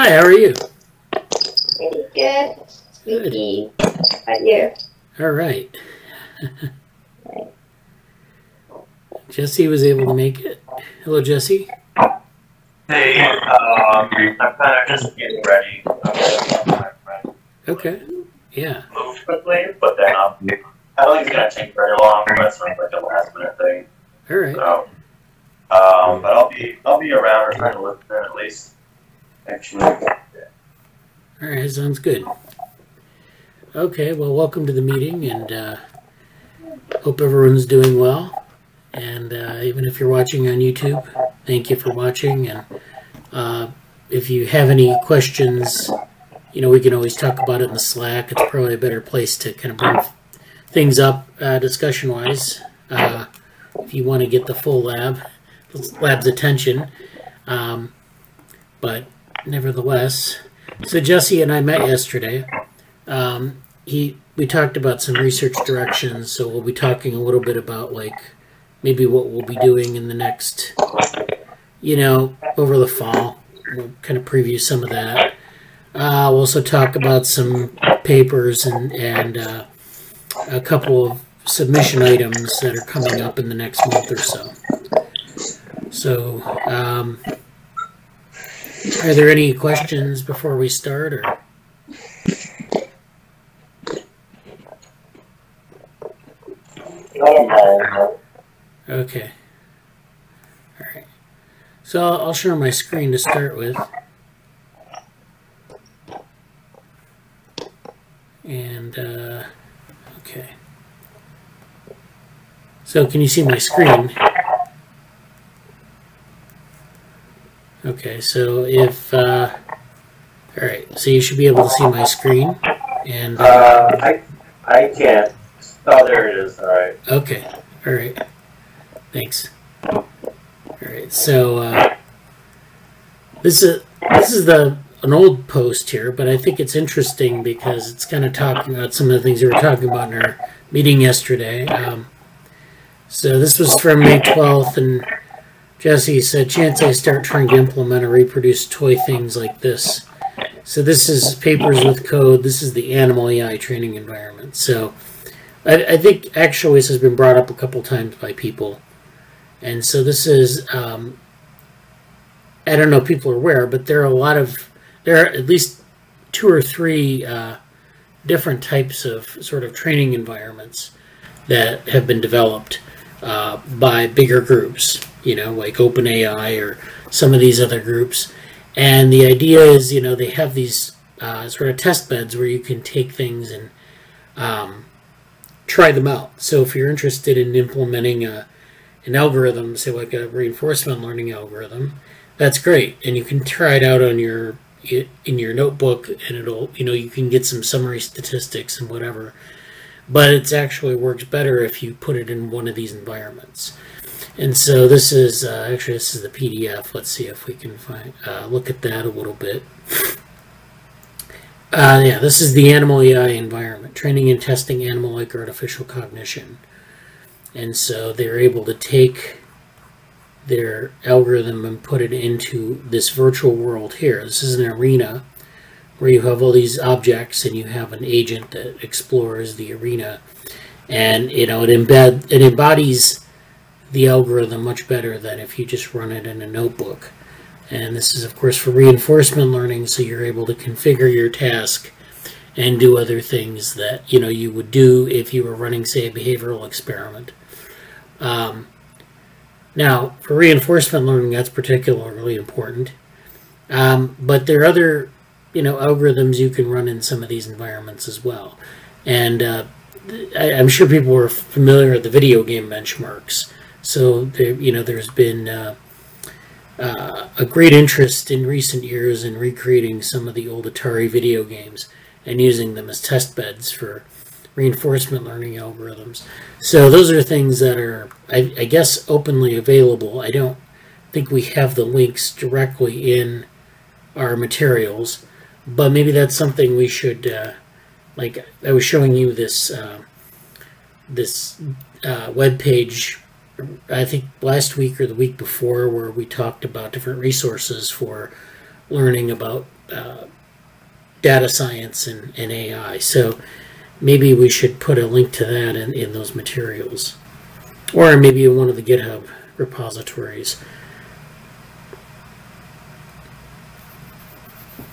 Hi, how are you? Pretty good. Spooky. How you? All right. Jesse was able to make it. Hello, Jesse. Hey, um, I'm kind of just getting ready. Okay. Yeah. Move quickly, but then um, I don't think it's gonna take very long. That's not like a last minute thing. All right. So, um, but I'll be I'll be around or trying to listen at least. Actually, All right. Sounds good. Okay. Well, welcome to the meeting, and uh, hope everyone's doing well. And uh, even if you're watching on YouTube, thank you for watching. And uh, if you have any questions, you know we can always talk about it in the Slack. It's probably a better place to kind of bring things up uh, discussion-wise. Uh, if you want to get the full lab, lab's attention. Um, but nevertheless, so Jesse and I met yesterday. Um, he we talked about some research directions, so we'll be talking a little bit about like maybe what we'll be doing in the next, you know, over the fall. We'll kind of preview some of that. Uh, we'll also talk about some papers and and uh, a couple of submission items that are coming up in the next month or so. So, um, are there any questions before we start, or? Okay. All right. So I'll share my screen to start with. And, uh, okay. So can you see my screen? Okay, so if, uh, all right, so you should be able to see my screen. And, uh, uh, I I can't. Oh, there it is. All right. Okay. All right. Thanks. All right. So uh, this is this is the an old post here, but I think it's interesting because it's kind of talking about some of the things we were talking about in our meeting yesterday. Um, so this was from May twelfth, and Jesse said, "Chance I start trying to implement or reproduce toy things like this." So this is papers with code. This is the animal AI training environment. So. I, I think actually this has been brought up a couple times by people, and so this is um, I don't know if people are aware, but there are a lot of there are at least two or three uh, different types of sort of training environments that have been developed uh, by bigger groups, you know, like OpenAI or some of these other groups. And the idea is, you know, they have these uh, sort of test beds where you can take things and um, try them out. So if you're interested in implementing a, an algorithm, say like a reinforcement learning algorithm, that's great, and you can try it out on your in your notebook, and it'll you know you can get some summary statistics and whatever. But it actually works better if you put it in one of these environments. And so this is uh, actually this is the PDF. Let's see if we can find uh, look at that a little bit. Uh, yeah, this is the animal AI environment, training and testing animal-like artificial cognition. And so they're able to take their algorithm and put it into this virtual world here. This is an arena where you have all these objects and you have an agent that explores the arena. And, you know, it, embed, it embodies the algorithm much better than if you just run it in a notebook. And this is, of course, for reinforcement learning, so you're able to configure your task and do other things that you know you would do if you were running, say, a behavioral experiment. Um, now, for reinforcement learning, that's particularly important. Um, but there are other, you know, algorithms you can run in some of these environments as well. And uh, I, am sure people are familiar with the video game benchmarks. So there, you know, there's been uh, uh, a great interest in recent years in recreating some of the old Atari video games and using them as test beds for reinforcement learning algorithms. So those are things that are, I, I guess, openly available. I don't think we have the links directly in our materials, but maybe that's something we should, uh, like I was showing you this uh, this uh, web page I think last week or the week before, where we talked about different resources for learning about uh, data science and, and AI. So maybe we should put a link to that in, in those materials. Or maybe in one of the GitHub repositories.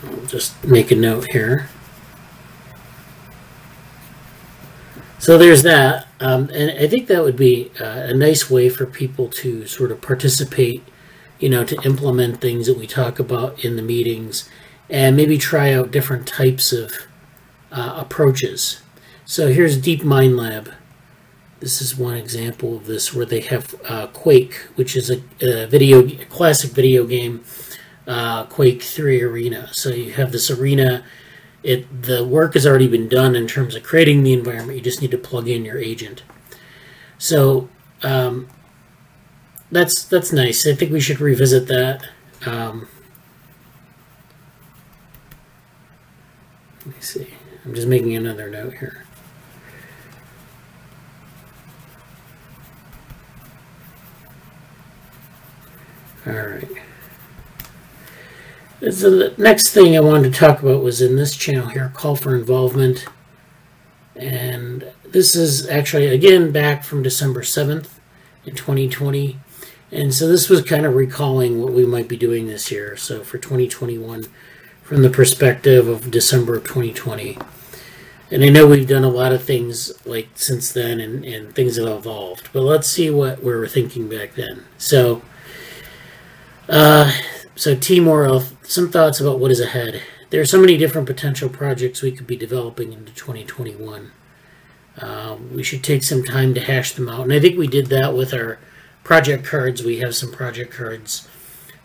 I'll just make a note here. So there's that, um, and I think that would be uh, a nice way for people to sort of participate, you know, to implement things that we talk about in the meetings, and maybe try out different types of uh, approaches. So here's DeepMind Lab. This is one example of this where they have uh, Quake, which is a, a video a classic video game, uh, Quake 3 Arena. So you have this arena it the work has already been done in terms of creating the environment. You just need to plug in your agent. So um, that's that's nice. I think we should revisit that. Um, let me see. I'm just making another note here. All right. The next thing I wanted to talk about was in this channel here, call for involvement. And this is actually, again, back from December 7th in 2020. And so this was kind of recalling what we might be doing this year. So for 2021, from the perspective of December of 2020. And I know we've done a lot of things like since then and, and things have evolved. But let's see what we were thinking back then. So, uh, so Timor, some thoughts about what is ahead. There are so many different potential projects we could be developing into 2021. Uh, we should take some time to hash them out. And I think we did that with our project cards. We have some project cards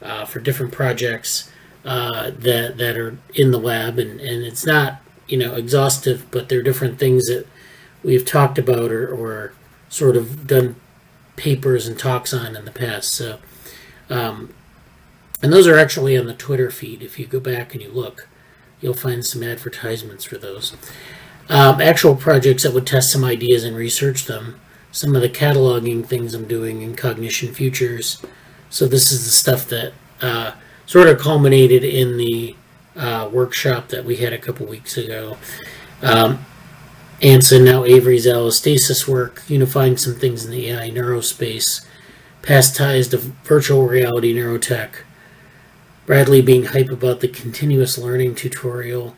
uh, for different projects uh, that, that are in the lab. And, and it's not, you know, exhaustive, but there are different things that we've talked about or, or sort of done papers and talks on in the past. So um, and those are actually on the Twitter feed. If you go back and you look, you'll find some advertisements for those. Um, actual projects that would test some ideas and research them. Some of the cataloging things I'm doing in Cognition Futures. So this is the stuff that uh, sort of culminated in the uh, workshop that we had a couple weeks ago. Um, Anson, now Avery's allostasis work, unifying some things in the AI neurospace, past ties to virtual reality neurotech, Bradly being hype about the continuous learning tutorial.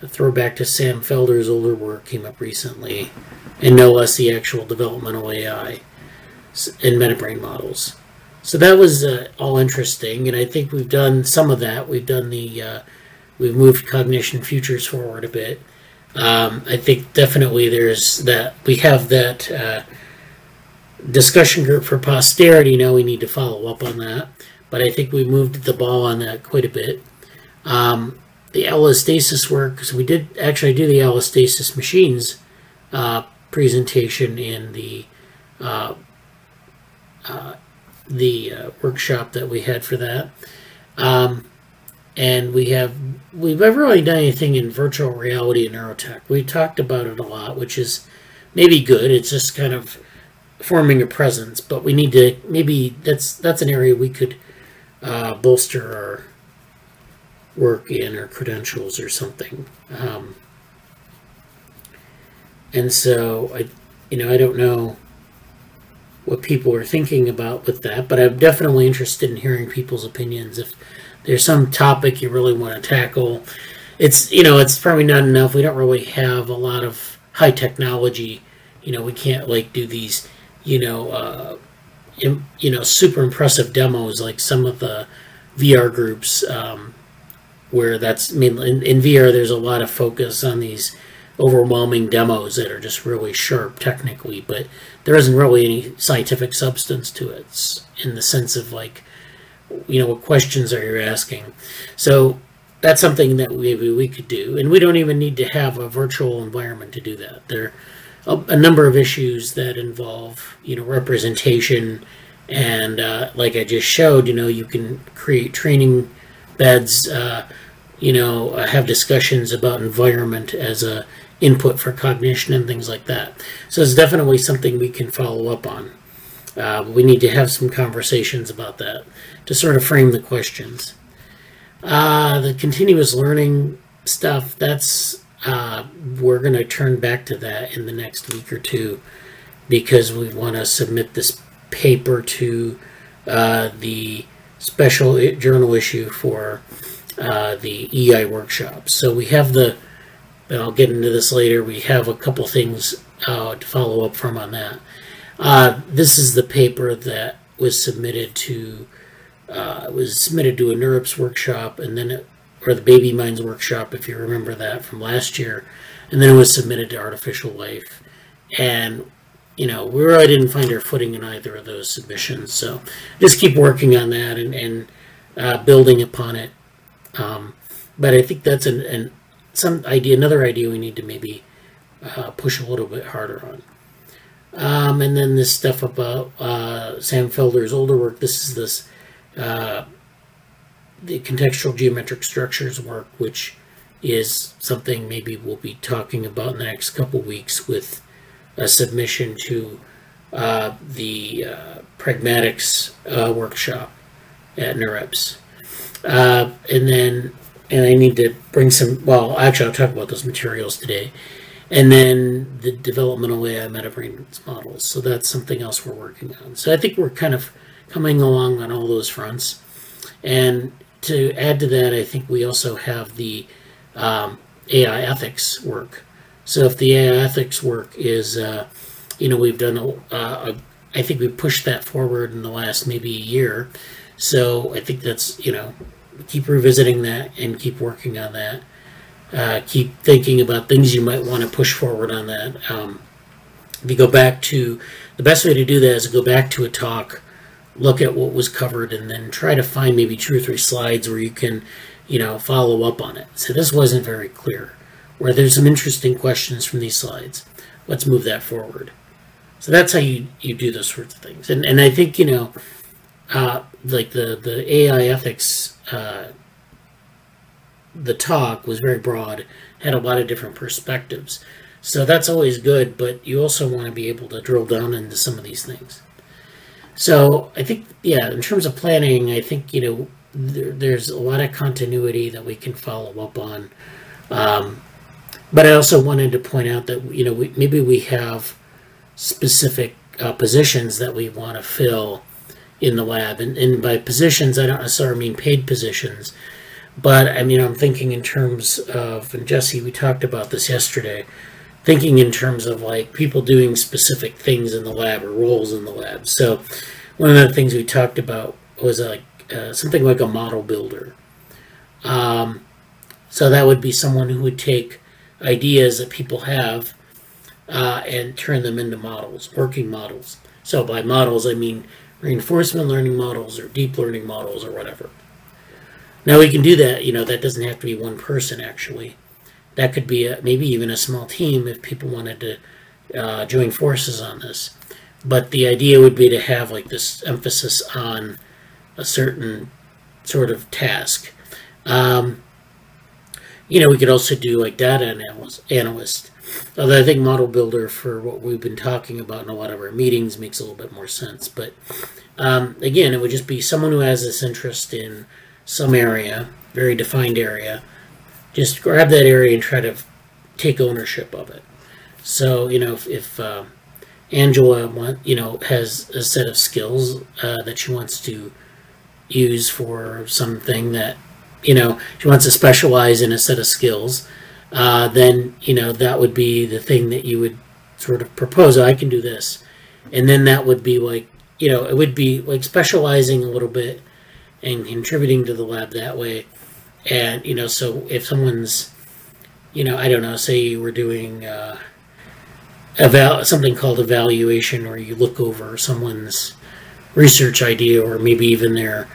A throwback to Sam Felder's older work came up recently, and no less the actual developmental AI and MetaBrain models. So that was uh, all interesting, and I think we've done some of that. We've done the, uh, we've moved cognition futures forward a bit. Um, I think definitely there's that, we have that uh, discussion group for posterity. Now we need to follow up on that but I think we moved the ball on that quite a bit. Um, the allostasis work, so we did actually do the allostasis machines uh, presentation in the uh, uh, the uh, workshop that we had for that. Um, and we have we've never really done anything in virtual reality and neurotech. We talked about it a lot, which is maybe good. It's just kind of forming a presence, but we need to maybe that's that's an area we could uh, bolster our work in our credentials or something. Um, and so I, you know, I don't know what people are thinking about with that, but I'm definitely interested in hearing people's opinions. If there's some topic you really want to tackle, it's you know, it's probably not enough. We don't really have a lot of high technology. You know, we can't like do these, you know, uh, you know super impressive demos like some of the VR groups um, where that's I mean in, in, VR there's a lot of focus on these overwhelming demos that are just really sharp technically but there isn't really any scientific substance to it it's in the sense of like you know what questions are you asking. So that's something that maybe we could do and we don't even need to have a virtual environment to do that. There a, a number of issues that involve you know representation and uh, like I just showed, you know, you can create training beds, uh, you know, uh, have discussions about environment as a input for cognition and things like that. So it's definitely something we can follow up on. Uh, we need to have some conversations about that to sort of frame the questions. Uh, the continuous learning stuff, that's, uh, we're going to turn back to that in the next week or two because we want to submit this paper to uh, the special journal issue for uh, the EI workshop. So we have the, I'll get into this later, we have a couple things uh, to follow up from on that. Uh, this is the paper that was submitted to uh, was submitted to a NeurIPS workshop and then it, the Baby Minds workshop, if you remember that from last year, and then it was submitted to Artificial Life. And you know, we really didn't find our footing in either of those submissions, so just keep working on that and, and uh, building upon it. Um, but I think that's an, an some idea, another idea we need to maybe uh, push a little bit harder on. Um, and then this stuff about uh, Sam Felder's older work. This is this uh, the contextual geometric structures work, which is something maybe we'll be talking about in the next couple weeks with a submission to uh, the uh, pragmatics uh, workshop at NeurIPS. Uh, and then, and I need to bring some, well, actually, I'll talk about those materials today. And then the developmental AI metabrains models. So that's something else we're working on. So I think we're kind of coming along on all those fronts. And to add to that, I think we also have the um, AI ethics work. So if the AI ethics work is, uh, you know, we've done, a, a, I think we pushed that forward in the last maybe a year. So I think that's, you know, keep revisiting that and keep working on that. Uh, keep thinking about things you might want to push forward on that. Um, if you go back to, the best way to do that is go back to a talk look at what was covered and then try to find maybe two or three slides where you can, you know, follow up on it. So this wasn't very clear. Where there's some interesting questions from these slides. Let's move that forward. So that's how you, you do those sorts of things. And and I think, you know, uh, like the, the AI ethics uh, the talk was very broad, had a lot of different perspectives. So that's always good, but you also want to be able to drill down into some of these things. So I think, yeah, in terms of planning, I think, you know, there, there's a lot of continuity that we can follow up on. Um, but I also wanted to point out that, you know, we, maybe we have specific uh, positions that we want to fill in the lab. And, and by positions, I don't necessarily mean paid positions. But I mean, I'm thinking in terms of, and Jesse, we talked about this yesterday, thinking in terms of like people doing specific things in the lab or roles in the lab. So one of the things we talked about was like uh, something like a model builder. Um, so that would be someone who would take ideas that people have uh, and turn them into models, working models. So by models, I mean reinforcement learning models or deep learning models or whatever. Now we can do that, you know, that doesn't have to be one person actually. That could be a, maybe even a small team if people wanted to uh, join forces on this. But the idea would be to have like this emphasis on a certain sort of task. Um, you know, we could also do like data analyst, analyst. Although I think model builder for what we've been talking about in a lot of our meetings makes a little bit more sense. But um, again, it would just be someone who has this interest in some area, very defined area, just grab that area and try to take ownership of it. So, you know, if, if uh, Angela want, you know, has a set of skills uh, that she wants to use for something that, you know, she wants to specialize in a set of skills, uh, then, you know, that would be the thing that you would sort of propose. Oh, I can do this. And then that would be like, you know, it would be like specializing a little bit and contributing to the lab that way. And, you know, so if someone's, you know, I don't know, say you were doing uh, eval- something called evaluation, or you look over someone's research idea, or maybe even their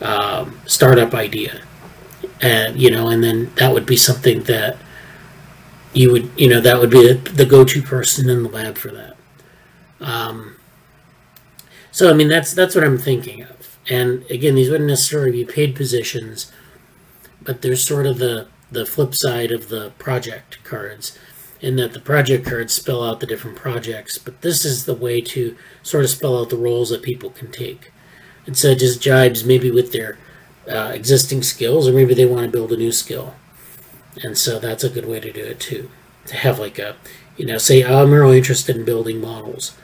um, startup idea, and you know, and then that would be something that you would, you know, that would be the, the go-to person in the lab for that. Um, so, I mean, that's that's what I'm thinking of. And again, these wouldn't necessarily be paid positions, but there's sort of the the flip side of the project cards in that the project cards spell out the different projects, but this is the way to sort of spell out the roles that people can take. And so it just jibes maybe with their uh, existing skills, or maybe they want to build a new skill. And so that's a good way to do it too. To have like a, you know, say I'm really interested in building models.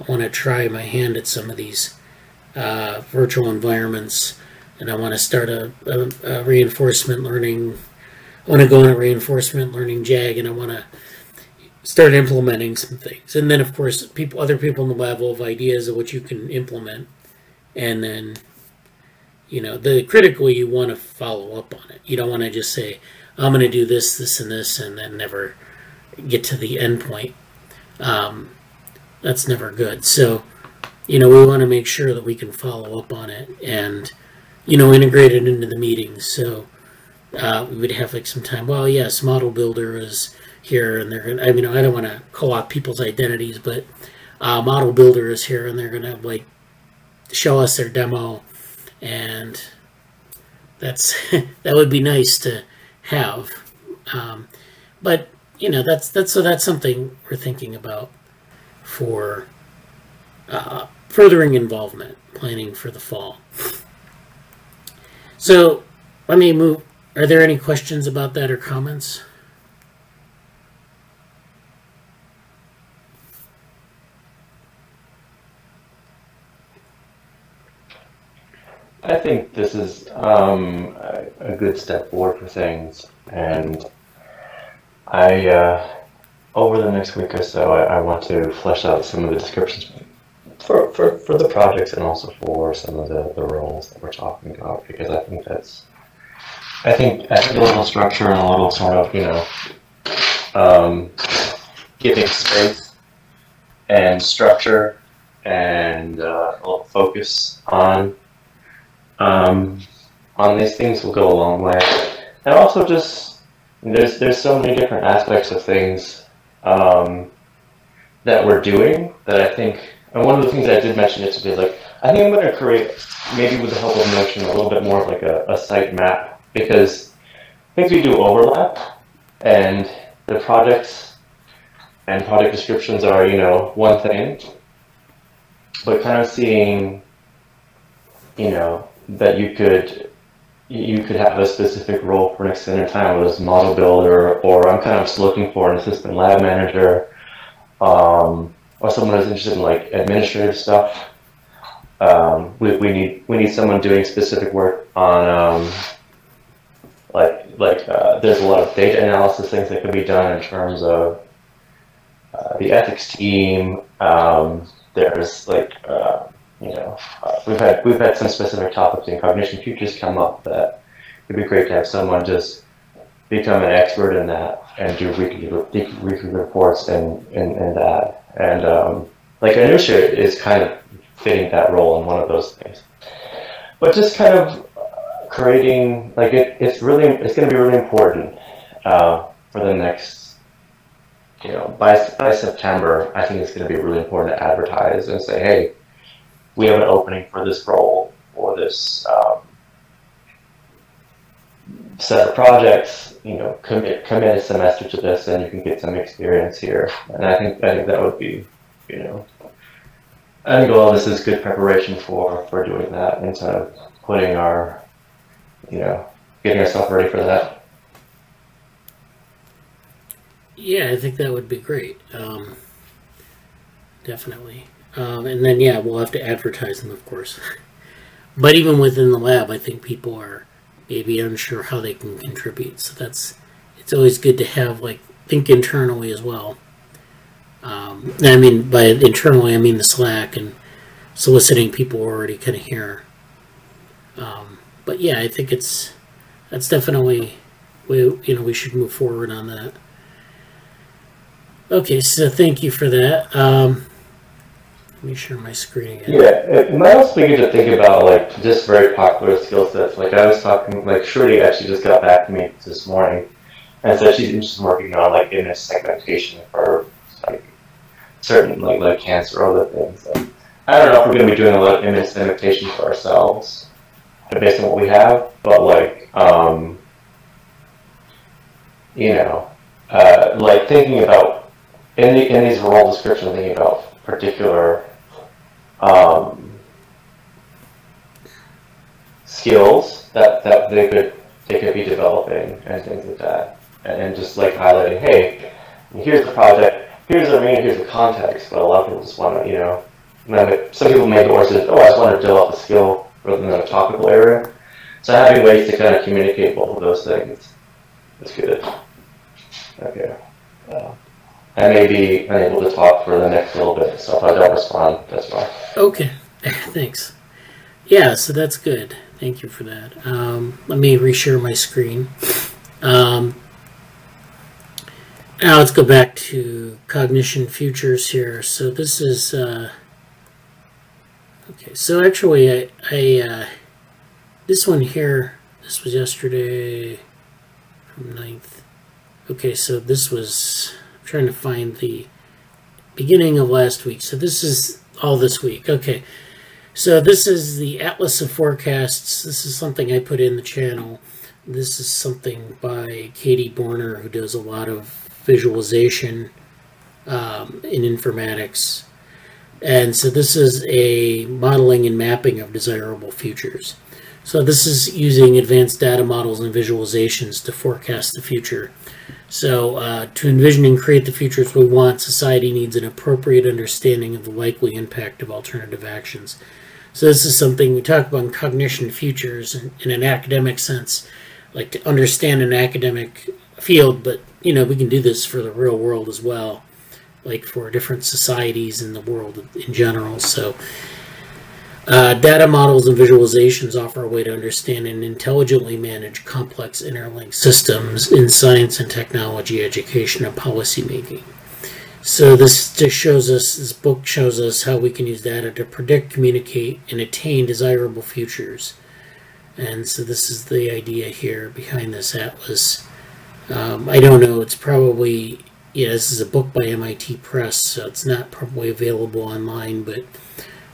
I want to try my hand at some of these uh, virtual environments, and I want to start a, a, a reinforcement learning. I want to go on a reinforcement learning JAG, and I want to start implementing some things. And then, of course, people, other people in the lab will have ideas of what you can implement, and then, you know, the critically you want to follow up on it. You don't want to just say, "I'm going to do this, this, and this," and then never get to the end point. Um, that's never good. So, you know, we want to make sure that we can follow up on it and, you know, integrated into the meetings. So uh, we would have like some time. Well, yes, model builder is here, and they're gonna. I mean, I don't want to co-opt people's identities, but uh, model builder is here, and they're gonna like show us their demo, and that's that would be nice to have. Um, but you know, that's that's so that's something we're thinking about for uh, furthering involvement, planning for the fall. So let me move. Are there any questions about that or comments? I think this is um, a, good step forward for things, and I, uh, over the next week or so, I, I want to flesh out some of the descriptions for, for, for the projects and also for some of the, the roles that we're talking about, because I think that's, I think, a little structure and a little sort of, you know, um, giving space and structure and uh, a little focus on um, on these things will go a long way. And also just there's there's so many different aspects of things um, that we're doing that I think. And one of the things I did mention yesterday is like I think I'm going to create maybe with the help of Notion a little bit more of like a, a site map because things we do overlap and the projects and project descriptions are you know one thing, but kind of seeing you know that you could you could have a specific role for an extended time, it's model builder, or I'm kind of looking for an assistant lab manager, um, or someone who's interested in like administrative stuff. Um, we, we need we need someone doing specific work on um, like like uh, there's a lot of data analysis things that can be done in terms of uh, the ethics team. Um, there's like uh, you know, uh, we've had we've had some specific topics in cognition futures come up that it'd be great to have someone just become an expert in that and do weekly, weekly reports and in, in, in, that. And um, like Anusha is kind of fitting that role in one of those things. But just kind of creating like it, it's really it's going to be really important uh, for the next you know by by September I think it's going to be really important to advertise and say hey we have an opening for this role or this um, set of projects. You know, commit commit a semester to this, and you can get some experience here. And I think I think that would be, you know, I think all this is good preparation for for doing that and sort of putting our, you know, getting ourselves ready for that. Yeah, I think that would be great. Um, definitely. Um, and then, yeah, we'll have to advertise them, of course. but even within the lab, I think people are maybe unsure how they can contribute. So that's, it's always good to have, like, think internally as well. Um, I mean, by internally, I mean the Slack and soliciting people already kind of here. Um, but yeah, I think it's, that's definitely, we, you know, we should move forward on that. Okay, so thank you for that. Um, let me share my screen again. Yeah, it might also good to think about like just very popular skill sets. Like I was talking, like Shruti actually just got back to me this morning and said she's interested in working on like image segmentation for like certain like like cancer or other things. I don't know if we're going to be doing a lot of image segmentation for ourselves based on what we have, but like um, you know, uh, like thinking about in the in these role descriptions, thinking about particular um, skills that, that they could they could be developing and things like that, and, and just like highlighting, hey, here's the project, here's the arena, here's the context. But a lot of people just want to, you know, some people may go say, oh, I just want to develop a skill rather than a topical area. So having ways to kind of communicate both of those things is good. Okay. I may be unable to talk for the next little bit, so if I don't respond, that's why. Okay, thanks. Yeah, so that's good. Thank you for that. Um, let me reshare my screen. Um, now let's go back to cognition futures here. So this is, uh, okay, so actually I, I uh, this one here, this was yesterday from 9th. Okay, so this was, I'm trying to find the beginning of last week. So this is all this week. Okay, so this is the Atlas of Forecasts. This is something I put in the channel. This is something by Katy Börner, who does a lot of visualization um, in informatics. And so this is a modeling and mapping of desirable futures. So this is using advanced data models and visualizations to forecast the future. So uh, to envision and create the futures we want, society needs an appropriate understanding of the likely impact of alternative actions. So this is something we talk about in cognition futures in, in an academic sense, like to understand an academic field, but you know we can do this for the real world as well, like for different societies in the world in general. So uh, data models and visualizations offer a way to understand and intelligently manage complex interlinked systems in science and technology, education, and policymaking. So this just shows us, this book shows us how we can use data to predict, communicate, and attain desirable futures. And so this is the idea here behind this atlas. Um, I don't know, it's probably, yeah, this is a book by MIT Press, so it's not probably available online, but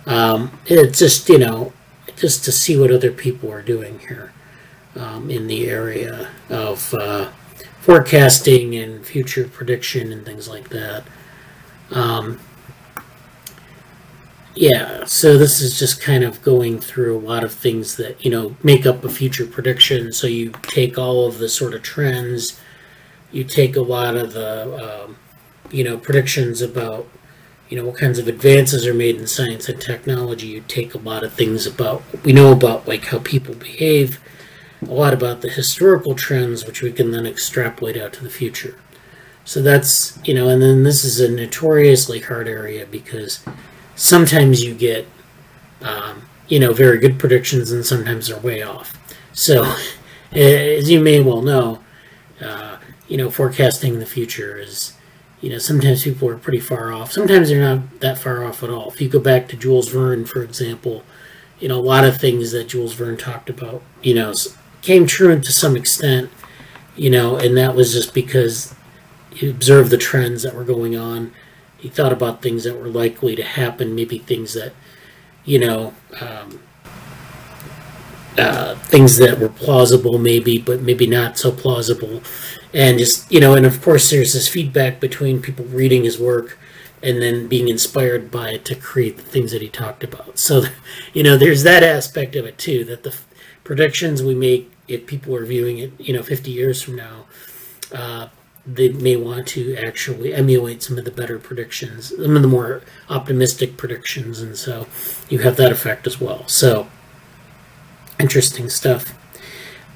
um, it's just, you know, just to see what other people are doing here um, in the area of uh, forecasting and future prediction and things like that. Um, yeah, so this is just kind of going through a lot of things that, you know, make up a future prediction. So you take all of the sort of trends, you take a lot of the, um, you know, predictions about you know, what kinds of advances are made in science and technology. You take a lot of things about, we know about like how people behave, a lot about the historical trends, which we can then extrapolate out to the future. So that's, you know, and then this is a notoriously hard area because sometimes you get, um, you know, very good predictions and sometimes they're way off. So, as you may well know, uh, you know, forecasting the future is you know, sometimes people are pretty far off. Sometimes they're not that far off at all. If you go back to Jules Verne, for example, you know, a lot of things that Jules Verne talked about, you know, came true to some extent, you know, and that was just because he observed the trends that were going on. He thought about things that were likely to happen, maybe things that, you know, um, uh, things that were plausible, maybe, but maybe not so plausible and just you know and of course there's this feedback between people reading his work and then being inspired by it to create the things that he talked about. So you know there's that aspect of it too that the predictions we make if people are viewing it you know 50 years from now uh, they may want to actually emulate some of the better predictions some of the more optimistic predictions. And so you have that effect as well. So interesting stuff.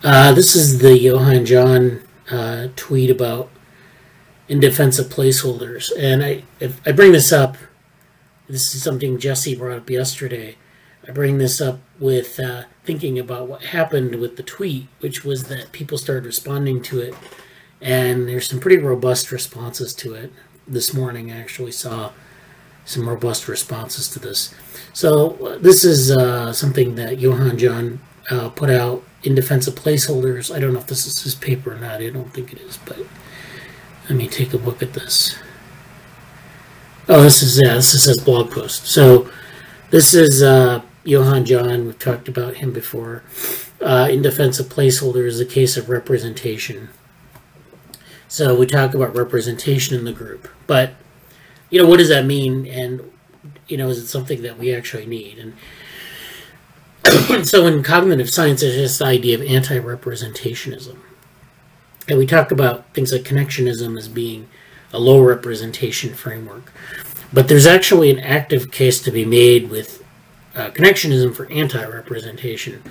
Uh, this is the Yohan John uh, tweet about in defense of placeholders. And I, I bring this up, this is something Jesse brought up yesterday. I bring this up with uh, thinking about what happened with the tweet, which was that people started responding to it, and there's some pretty robust responses to it. This morning, I actually saw some robust responses to this. So this is uh, something that Yohan John uh, put out in defense of placeholders. I don't know if this is his paper or not. I don't think it is, but let me take a look at this. Oh, this is yeah, this is his blog post. So this is uh, Yohan John. We've talked about him before. Uh, in defense of placeholders, a case of representation. So we talk about representation in the group, but you know, what does that mean? And you know, is it something that we actually need? And so in cognitive science, there's this idea of anti-representationism, and we talk about things like connectionism as being a low representation framework. But there's actually an active case to be made with uh, connectionism for anti-representation.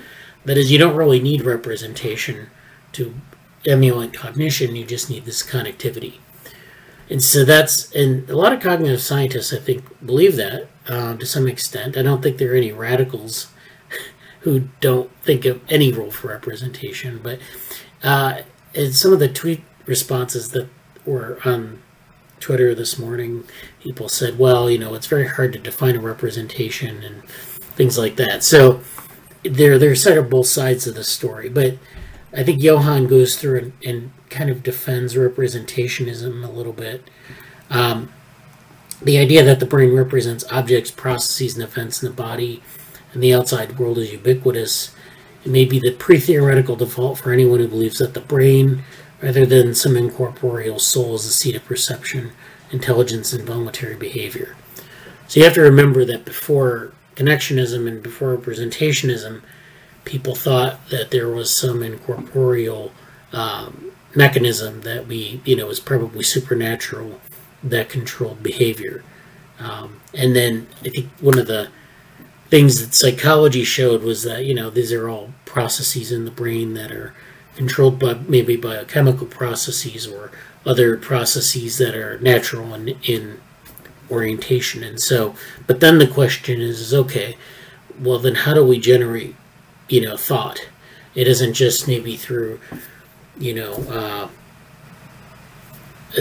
That is, you don't really need representation to emulate cognition. You just need this connectivity. And so that's, and a lot of cognitive scientists, I think, believe that um, to some extent. I don't think there are any radicals who don't think of any role for representation. But uh, some of the tweet responses that were on Twitter this morning, people said, well, you know, it's very hard to define a representation and things like that. So there, there are sort of both sides of the story. But I think Yohan goes through and, and kind of defends representationism a little bit. Um, the idea that the brain represents objects, processes, and events in the body, and the outside world is ubiquitous. It may be the pre-theoretical default for anyone who believes that the brain, rather than some incorporeal soul, is the seat of perception, intelligence, and voluntary behavior. So you have to remember that before connectionism and before representationism, people thought that there was some incorporeal um, mechanism that we, you know, was probably supernatural that controlled behavior. Um, and then I think one of the things that psychology showed was that, you know, these are all processes in the brain that are controlled by maybe biochemical processes or other processes that are natural in, in orientation. And so, but then the question is, is okay, well, then how do we generate you know, thought. It isn't just maybe through, you know, uh,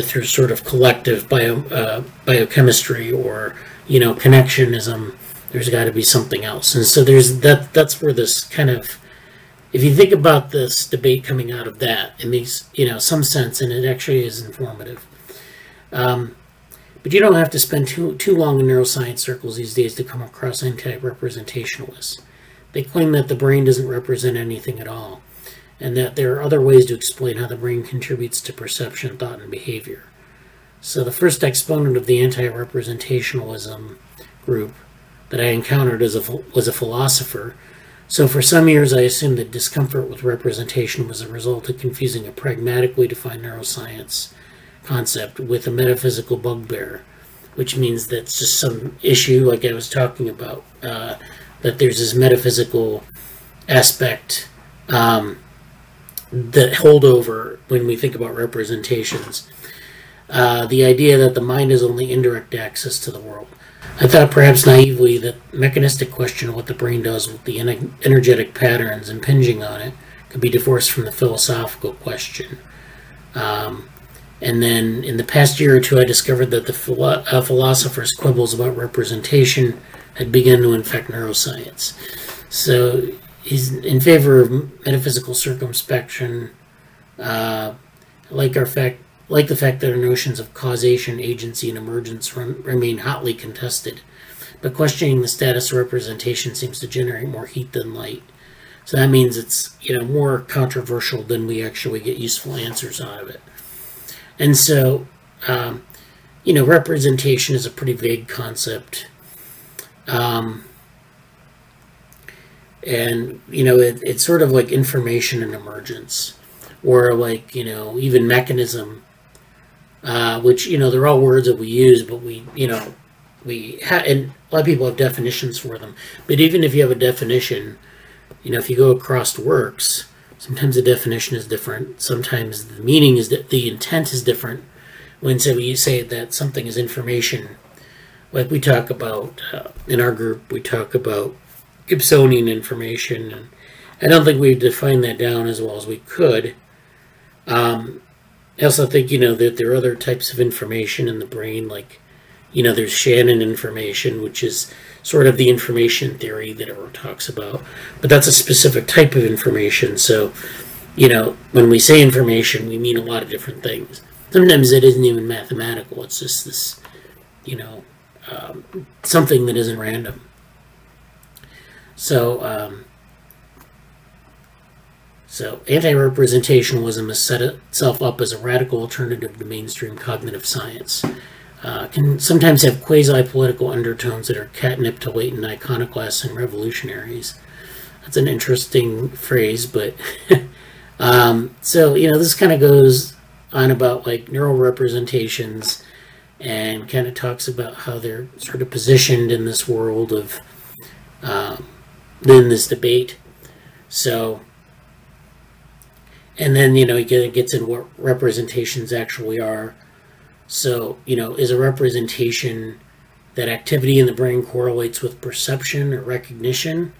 through sort of collective bio, uh, biochemistry or, you know, connectionism. There's got to be something else. And so there's that. That's where this kind of, if you think about this debate coming out of that, it makes, you know, some sense and it actually is informative. Um, but you don't have to spend too, too long in neuroscience circles these days to come across anti-representationalists. They claim that the brain doesn't represent anything at all, and that there are other ways to explain how the brain contributes to perception, thought, and behavior. So the first exponent of the anti-representationalism group that I encountered as a, was a philosopher. So for some years I assumed that discomfort with representation was a result of confusing a pragmatically defined neuroscience concept with a metaphysical bugbear, which means that it's just some issue like I was talking about. Uh, that there's this metaphysical aspect um, that hold over when we think about representations. Uh, the idea that the mind is only indirect access to the world. I thought perhaps naively that mechanistic question of what the brain does with the energetic patterns impinging on it could be divorced from the philosophical question. Um, and then in the past year or two, I discovered that the philo- uh, philosophers' quibbles about representation had begun to infect neuroscience. So he's in favor of metaphysical circumspection, uh, like our fact, like the fact that our notions of causation, agency, and emergence rem- remain hotly contested. But questioning the status of representation seems to generate more heat than light. So that means it's you know more controversial than we actually get useful answers out of it. And so, um, you know, representation is a pretty vague concept. Um, and, you know, it, it's sort of like information and emergence, or like, you know, even mechanism, uh, which, you know, they're all words that we use, but we, you know, we have, and a lot of people have definitions for them. But even if you have a definition, you know, if you go across works, sometimes the definition is different. Sometimes the meaning is that the intent is different. When so you say that something is information, like we talk about uh, in our group, we talk about Gibsonian information, and I don't think we've defined that down as well as we could. Um, I also think you know that there are other types of information in the brain, like you know, there's Shannon information, which is sort of the information theory that everyone talks about, but that's a specific type of information. So, you know, when we say information, we mean a lot of different things. Sometimes it isn't even mathematical; it's just this, you know, um, something that isn't random. So, um, so anti-representationalism has set itself up as a radical alternative to mainstream cognitive science. Uh, can sometimes have quasi-political undertones that are catnip to latent iconoclasts and revolutionaries. that's an interesting phrase, but um, so you know this kind of goes on about like neural representations and kind of talks about how they're sort of positioned in this world of um, in this debate. So, and then you know he gets in what representations actually are. So you know, is a representation that activity in the brain correlates with perception or recognition,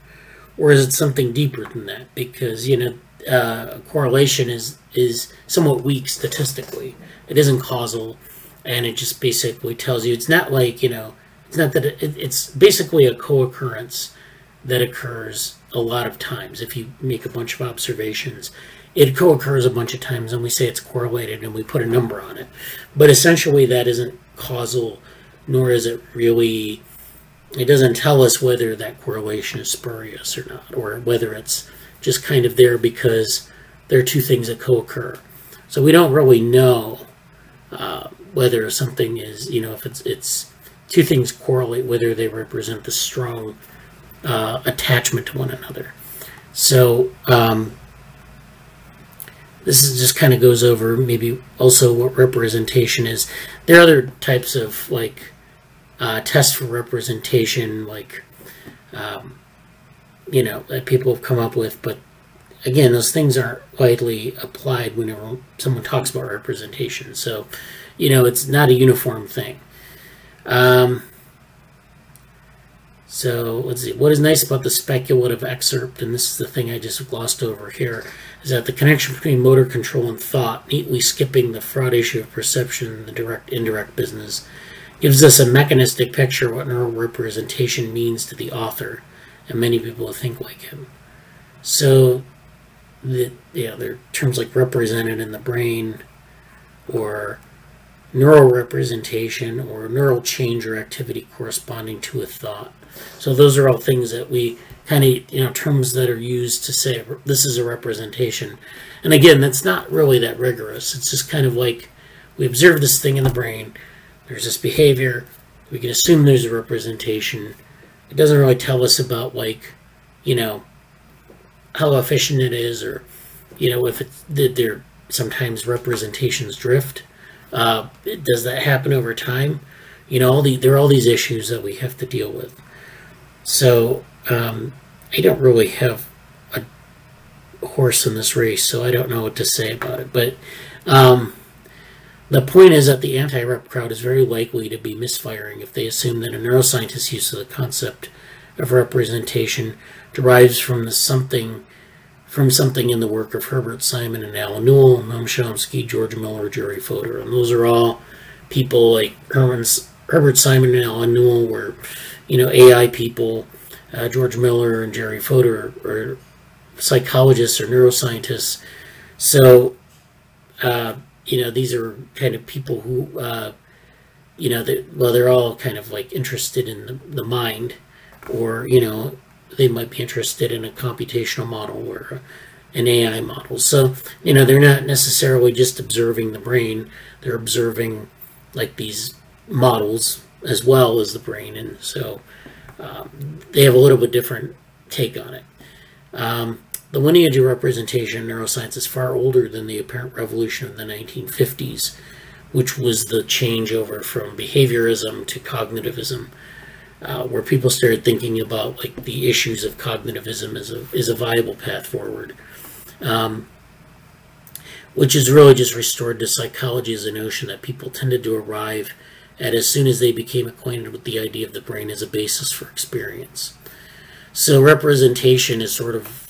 or is it something deeper than that? Because you know, uh, correlation is is somewhat weak statistically. It isn't causal, and it just basically tells you it's not like you know, it's not that it, it's basically a co-occurrence that occurs a lot of times. If you make a bunch of observations, it co-occurs a bunch of times, and we say it's correlated, and we put a number on it. But essentially, that isn't causal nor is it really, it doesn't tell us whether that correlation is spurious or not, or whether it's just kind of there because there are two things that co-occur. So we don't really know uh, whether something is, you know, if it's, it's two things correlate, whether they represent the strong uh, attachment to one another. So um, this is just kind of goes over maybe also what representation is. There are other types of like uh, tests for representation, like um, you know that people have come up with, but again, those things aren't widely applied whenever someone talks about representation. So, you know, it's not a uniform thing. Um, so let's see. What is nice about the speculative excerpt, and this is the thing I just glossed over here, is that the connection between motor control and thought, neatly skipping the fraud issue of perception, the direct indirect business, gives us a mechanistic picture of what neural representation means to the author, and many people think like him. So, the, yeah, there are terms like represented in the brain, or neural representation, or neural change or activity corresponding to a thought. So those are all things that we kind of, you know, terms that are used to say this is a representation. And again, that's not really that rigorous. It's just kind of like we observe this thing in the brain. There's this behavior. We can assume there's a representation. It doesn't really tell us about like, you know, how efficient it is or, you know, if it's, there sometimes representations drift. Uh, does that happen over time? You know, all the, there are all these issues that we have to deal with. So um, I don't really have a horse in this race, so I don't know what to say about it. But um, the point is that the anti-rep crowd is very likely to be misfiring if they assume that a neuroscientist's use of the concept of representation derives from the something from something in the work of Herbert Simon and Alan Newell, Noam Chomsky, George Miller, Jerry Fodor. And those are all people like Herman's, Herbert Simon and Alan Newell were you know, AI people, uh, George Miller and Jerry Fodor are psychologists or neuroscientists. So, uh, you know, these are kind of people who, uh, you know, they, well, they're all kind of like interested in the, the mind, or, you know, they might be interested in a computational model or an AI model. So, you know, they're not necessarily just observing the brain, they're observing like these models as well as the brain, and so um, they have a little bit different take on it. Um, the lineage of representation in neuroscience is far older than the apparent revolution of the 1950s, which was the changeover from behaviorism to cognitivism, uh, where people started thinking about like the issues of cognitivism as a, as a viable path forward. Um, which is really just restored to psychology as a notion that people tended to arrive at as soon as they became acquainted with the idea of the brain as a basis for experience. So representation is sort of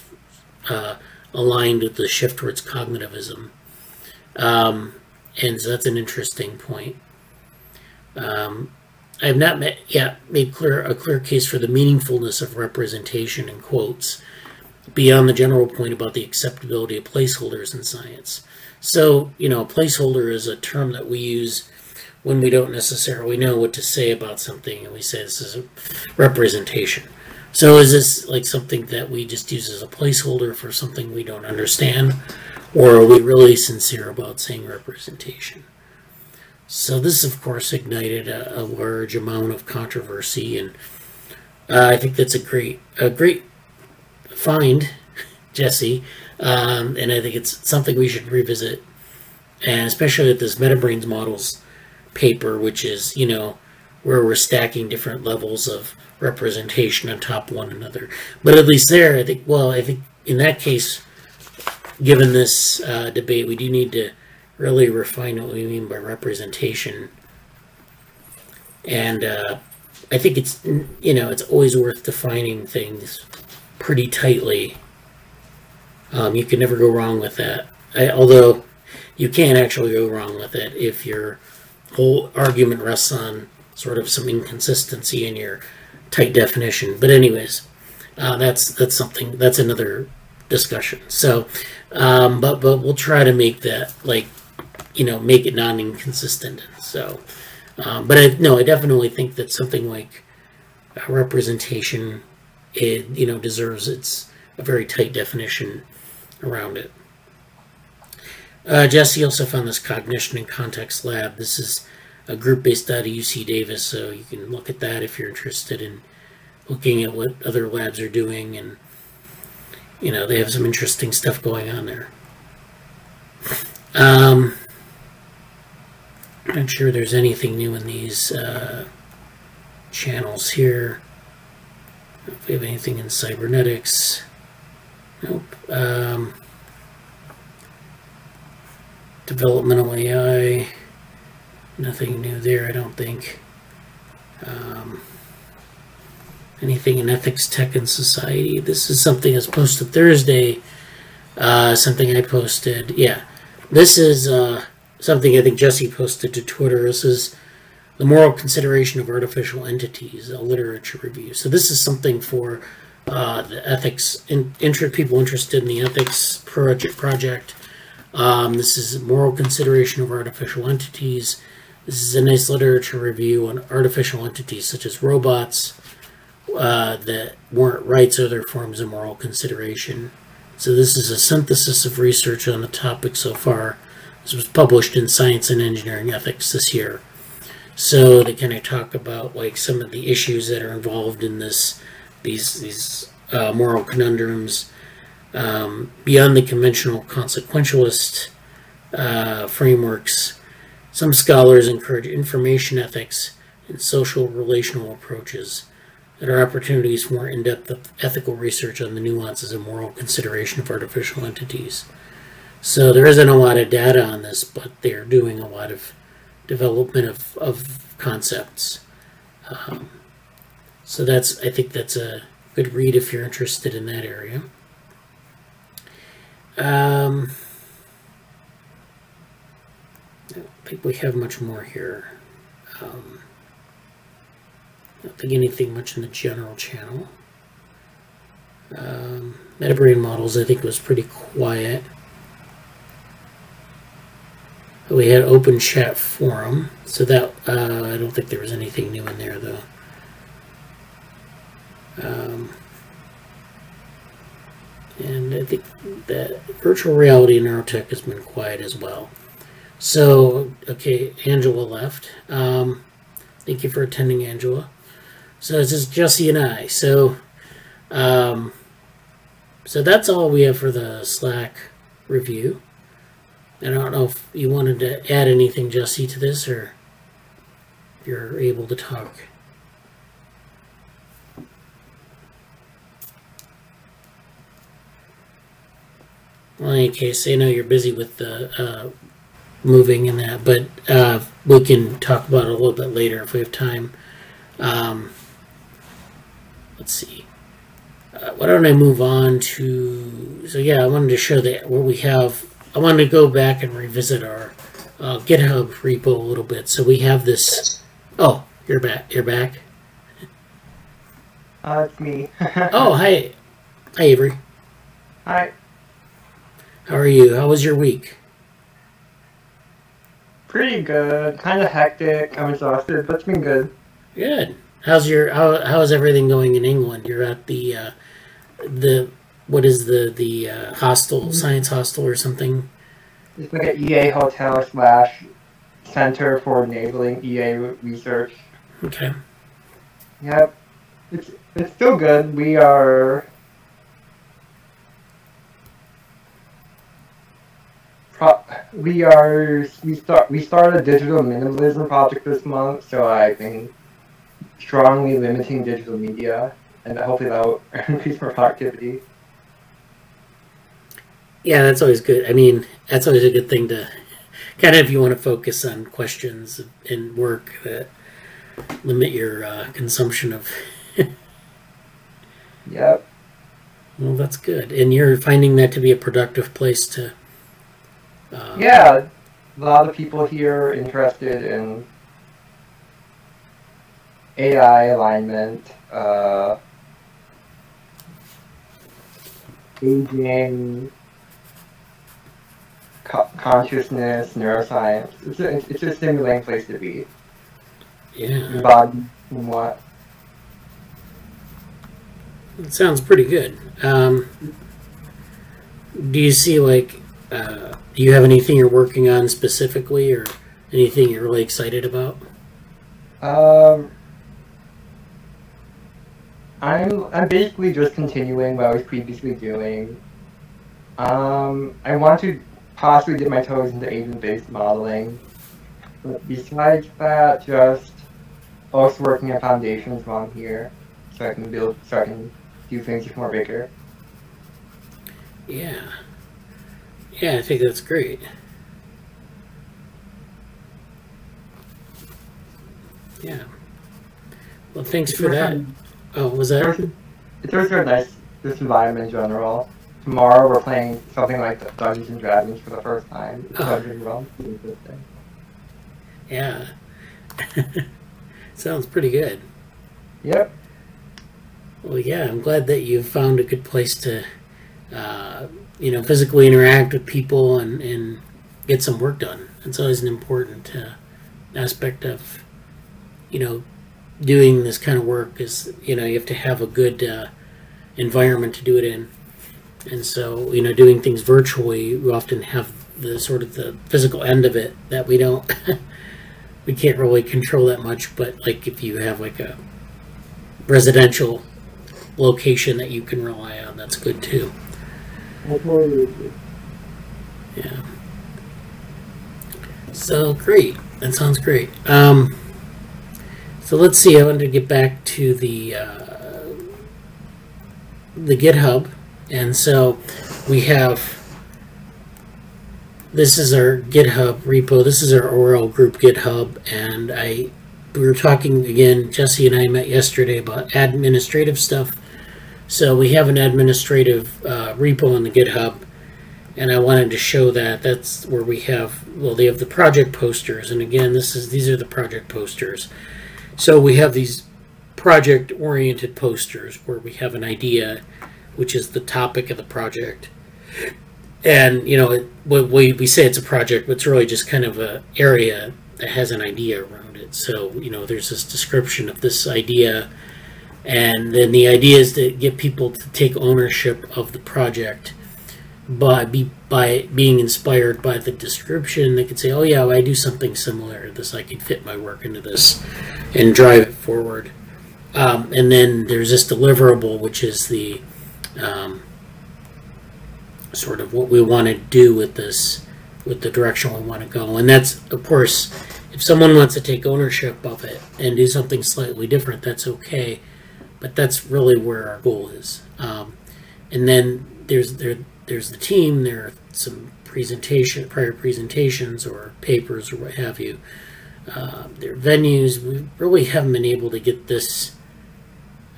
uh, aligned with the shift towards cognitivism. Um, and so that's an interesting point. Um, I have not met, yet made clear a clear case for the meaningfulness of representation in quotes beyond the general point about the acceptability of placeholders in science. So, you know, a placeholder is a term that we use when we don't necessarily know what to say about something and we say this is a representation. So is this like something that we just use as a placeholder for something we don't understand? Or are we really sincere about saying representation? So this, of course, ignited a, a large amount of controversy, and uh, I think that's a great, a great find, Jesse, um, and I think it's something we should revisit, and especially with this MetaBrains models paper, which is you know where we're stacking different levels of representation on top of one another. But at least there, I think. Well, I think in that case, given this uh, debate, we do need to really refine what we mean by representation. And uh, I think it's you know it's always worth defining things pretty tightly. Um, you can never go wrong with that. I, although you can actually go wrong with it if your whole argument rests on sort of some inconsistency in your tight definition. But anyways, uh, that's that's something that's another discussion. So, um, but but we'll try to make that like you know make it non-inconsistent. So, um, but I no, I definitely think that something like representation, it you know deserves its a very tight definition around it. Uh, Jesse also found this cognition and context lab. This is a group based out of UC Davis, so you can look at that if you're interested in looking at what other labs are doing, and you know they have some interesting stuff going on there. Um, not sure there's anything new in these uh, channels here. If we have anything in cybernetics, nope. Um, developmental AI. Nothing new there, I don't think. Um, anything in ethics, tech, and society. This is something that's posted Thursday. Uh, something I posted. Yeah, this is uh, something I think Jesse posted to Twitter. This is the moral consideration of artificial entities, a literature review. So this is something for uh, the ethics in, people interested in the ethics project. Project. Um, this is moral consideration of artificial entities. This is a nice literature review on artificial entities such as robots uh, that warrant rights or other forms of moral consideration. So this is a synthesis of research on the topic so far. This was published in Science and Engineering Ethics this year. So they kind of talk about like some of the issues that are involved in this, these these uh, moral conundrums um, beyond the conventional consequentialist uh, frameworks some scholars encourage information ethics and social relational approaches that are opportunities for more in-depth ethical research on the nuances and moral consideration of artificial entities. So there isn't a lot of data on this, but they're doing a lot of development of, of concepts. Um, so that's I think that's a good read if you're interested in that area. Um, I don't think we have much more here. Um, I don't think anything much in the general channel. Um, MetaBrain models, I think, was pretty quiet. We had open chat forum, so that uh, I don't think there was anything new in there though. Um, and I think that virtual reality and neurotech has been quiet as well. So, okay, Angela left. Um, thank you for attending, Angela. So this is Jesse and I. So, um, so that's all we have for the Slack review. I don't know if you wanted to add anything, Jesse, to this, or if you're able to talk. Well, in any case, I know you're busy with the uh, moving and that, but uh, we can talk about it a little bit later if we have time. Um, let's see. Uh, why don't I move on to? So yeah, I wanted to show that what we have. I wanted to go back and revisit our uh, GitHub repo a little bit. So we have this. Oh, you're back. You're back. Uh, it's me. oh, hi, hi, Avery. Hi. How are you? How was your week? Pretty good. Kind of hectic. I'm exhausted, but it's been good. Good. How's your how how's everything going in England? You're at the uh, the what is the the uh, hostel mm-hmm. science hostel or something? It's like an EA hotel slash center for enabling EA research. Okay. Yep, it's it's still good. We are we are we start we started a digital minimalism project this month, so I've been strongly limiting digital media, and hopefully that will increase my productivity. Yeah, that's always good. I mean, that's always a good thing to kind of if you want to focus on questions and work that limit your uh, consumption of. Yep. Well, that's good, and you're finding that to be a productive place to. Uh, Yeah, a lot of people here are interested in AI alignment, uh, aging, co- consciousness, neuroscience. It's a, it's a stimulating place to be. Yeah, Your body and what. it sounds pretty good. Um, do you see like, uh, do you have anything you're working on specifically, or anything you're really excited about? Um, I'm I'm basically just continuing what I was previously doing. Um, I want to possibly dip my toes into agent-based modeling, but besides that, just also working on foundations while I'm here, so I can build, so I can do things with more vigor. Yeah, yeah, I think that's great. Yeah. Well, thanks for that. Oh, was that? It's also a nice this environment in general. Tomorrow we're playing something like Dungeons and Dragons for the first time. Oh. Dungeons Realms. It's. Yeah. Sounds pretty good. Yep. Well, yeah, I'm glad that you've found a good place to, uh, you know, physically interact with people and, and get some work done. It's always an important uh, aspect of, you know, doing this kind of work is, you know, you have to have a good uh, environment to do it in. And so, you know, doing things virtually, we often have the sort of the physical end of it that we don't, we can't really control that much. But like if you have like a residential location that you can rely on. That's good too. Yeah. So great. That sounds great. Um, so let's see. I wanted to get back to the uh, the GitHub, and so we have. This is our GitHub repo. This is our OREL Group GitHub, and I we were talking again. Jesse and I met yesterday about administrative stuff. So we have an administrative uh, repo on the GitHub, and I wanted to show that. That's where we have well, they have the project posters, and again, this is these are the project posters. So we have these project-oriented posters where we have an idea, which is the topic of the project, and you know, it, we we say it's a project, but it's really just kind of a area that has an idea around it. So you know, there's this description of this idea and then the idea is to get people to take ownership of the project by be by being inspired by the description. They could say oh yeah i do something similar. This i could fit my work into this and drive it forward. Um, and then there's this deliverable which is the um, sort of what we want to do with this with the direction we want to go and that's of course if someone wants to take ownership of it and do something slightly different that's okay but that's really where our goal is. Um, and then there's there there's the team. There are some presentation prior presentations or papers or what have you. Uh, there are venues. We really haven't been able to get this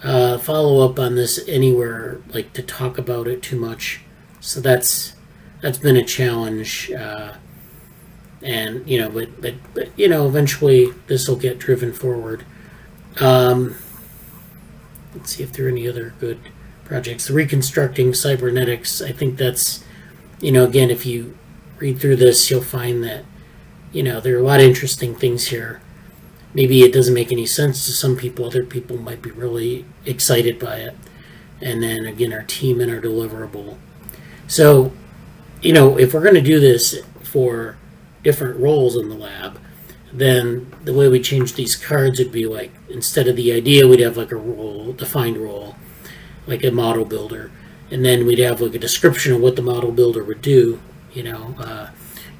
uh, follow up on this anywhere, like to talk about it too much. So that's that's been a challenge. Uh, and you know, but, but but you know, eventually this will get driven forward. Um, let's see if there are any other good projects. Reconstructing cybernetics, I think that's, you know, again, if you read through this, you'll find that, you know, there are a lot of interesting things here. Maybe it doesn't make any sense to some people, other people might be really excited by it. And then again, our team and our deliverable. So, you know, if we're going to do this for different roles in the lab, then the way we change these cards would be like instead of the idea we'd have like a role defined role like a model builder and then we'd have like a description of what the model builder would do you know uh,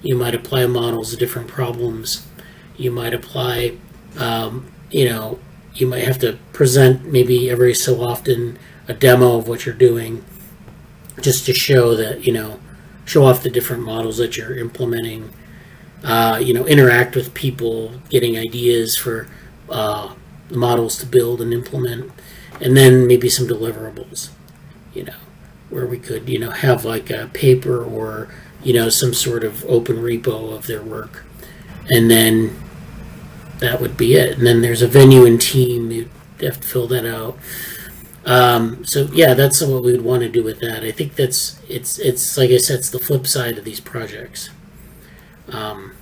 You might apply models to different problems. You might apply, um, you know, you might have to present maybe every so often a demo of what you're doing just to show that, you know, show off the different models that you're implementing. Uh, you know, interact with people, getting ideas for uh, models to build and implement, and then maybe some deliverables, you know, where we could, you know, have like a paper or, you know, some sort of open repo of their work. And then that would be it. And then there's a venue and team, you have to fill that out. Um, so yeah, that's what we would want to do with that. I think that's it's it's like I said, it's the flip side of these projects. Um,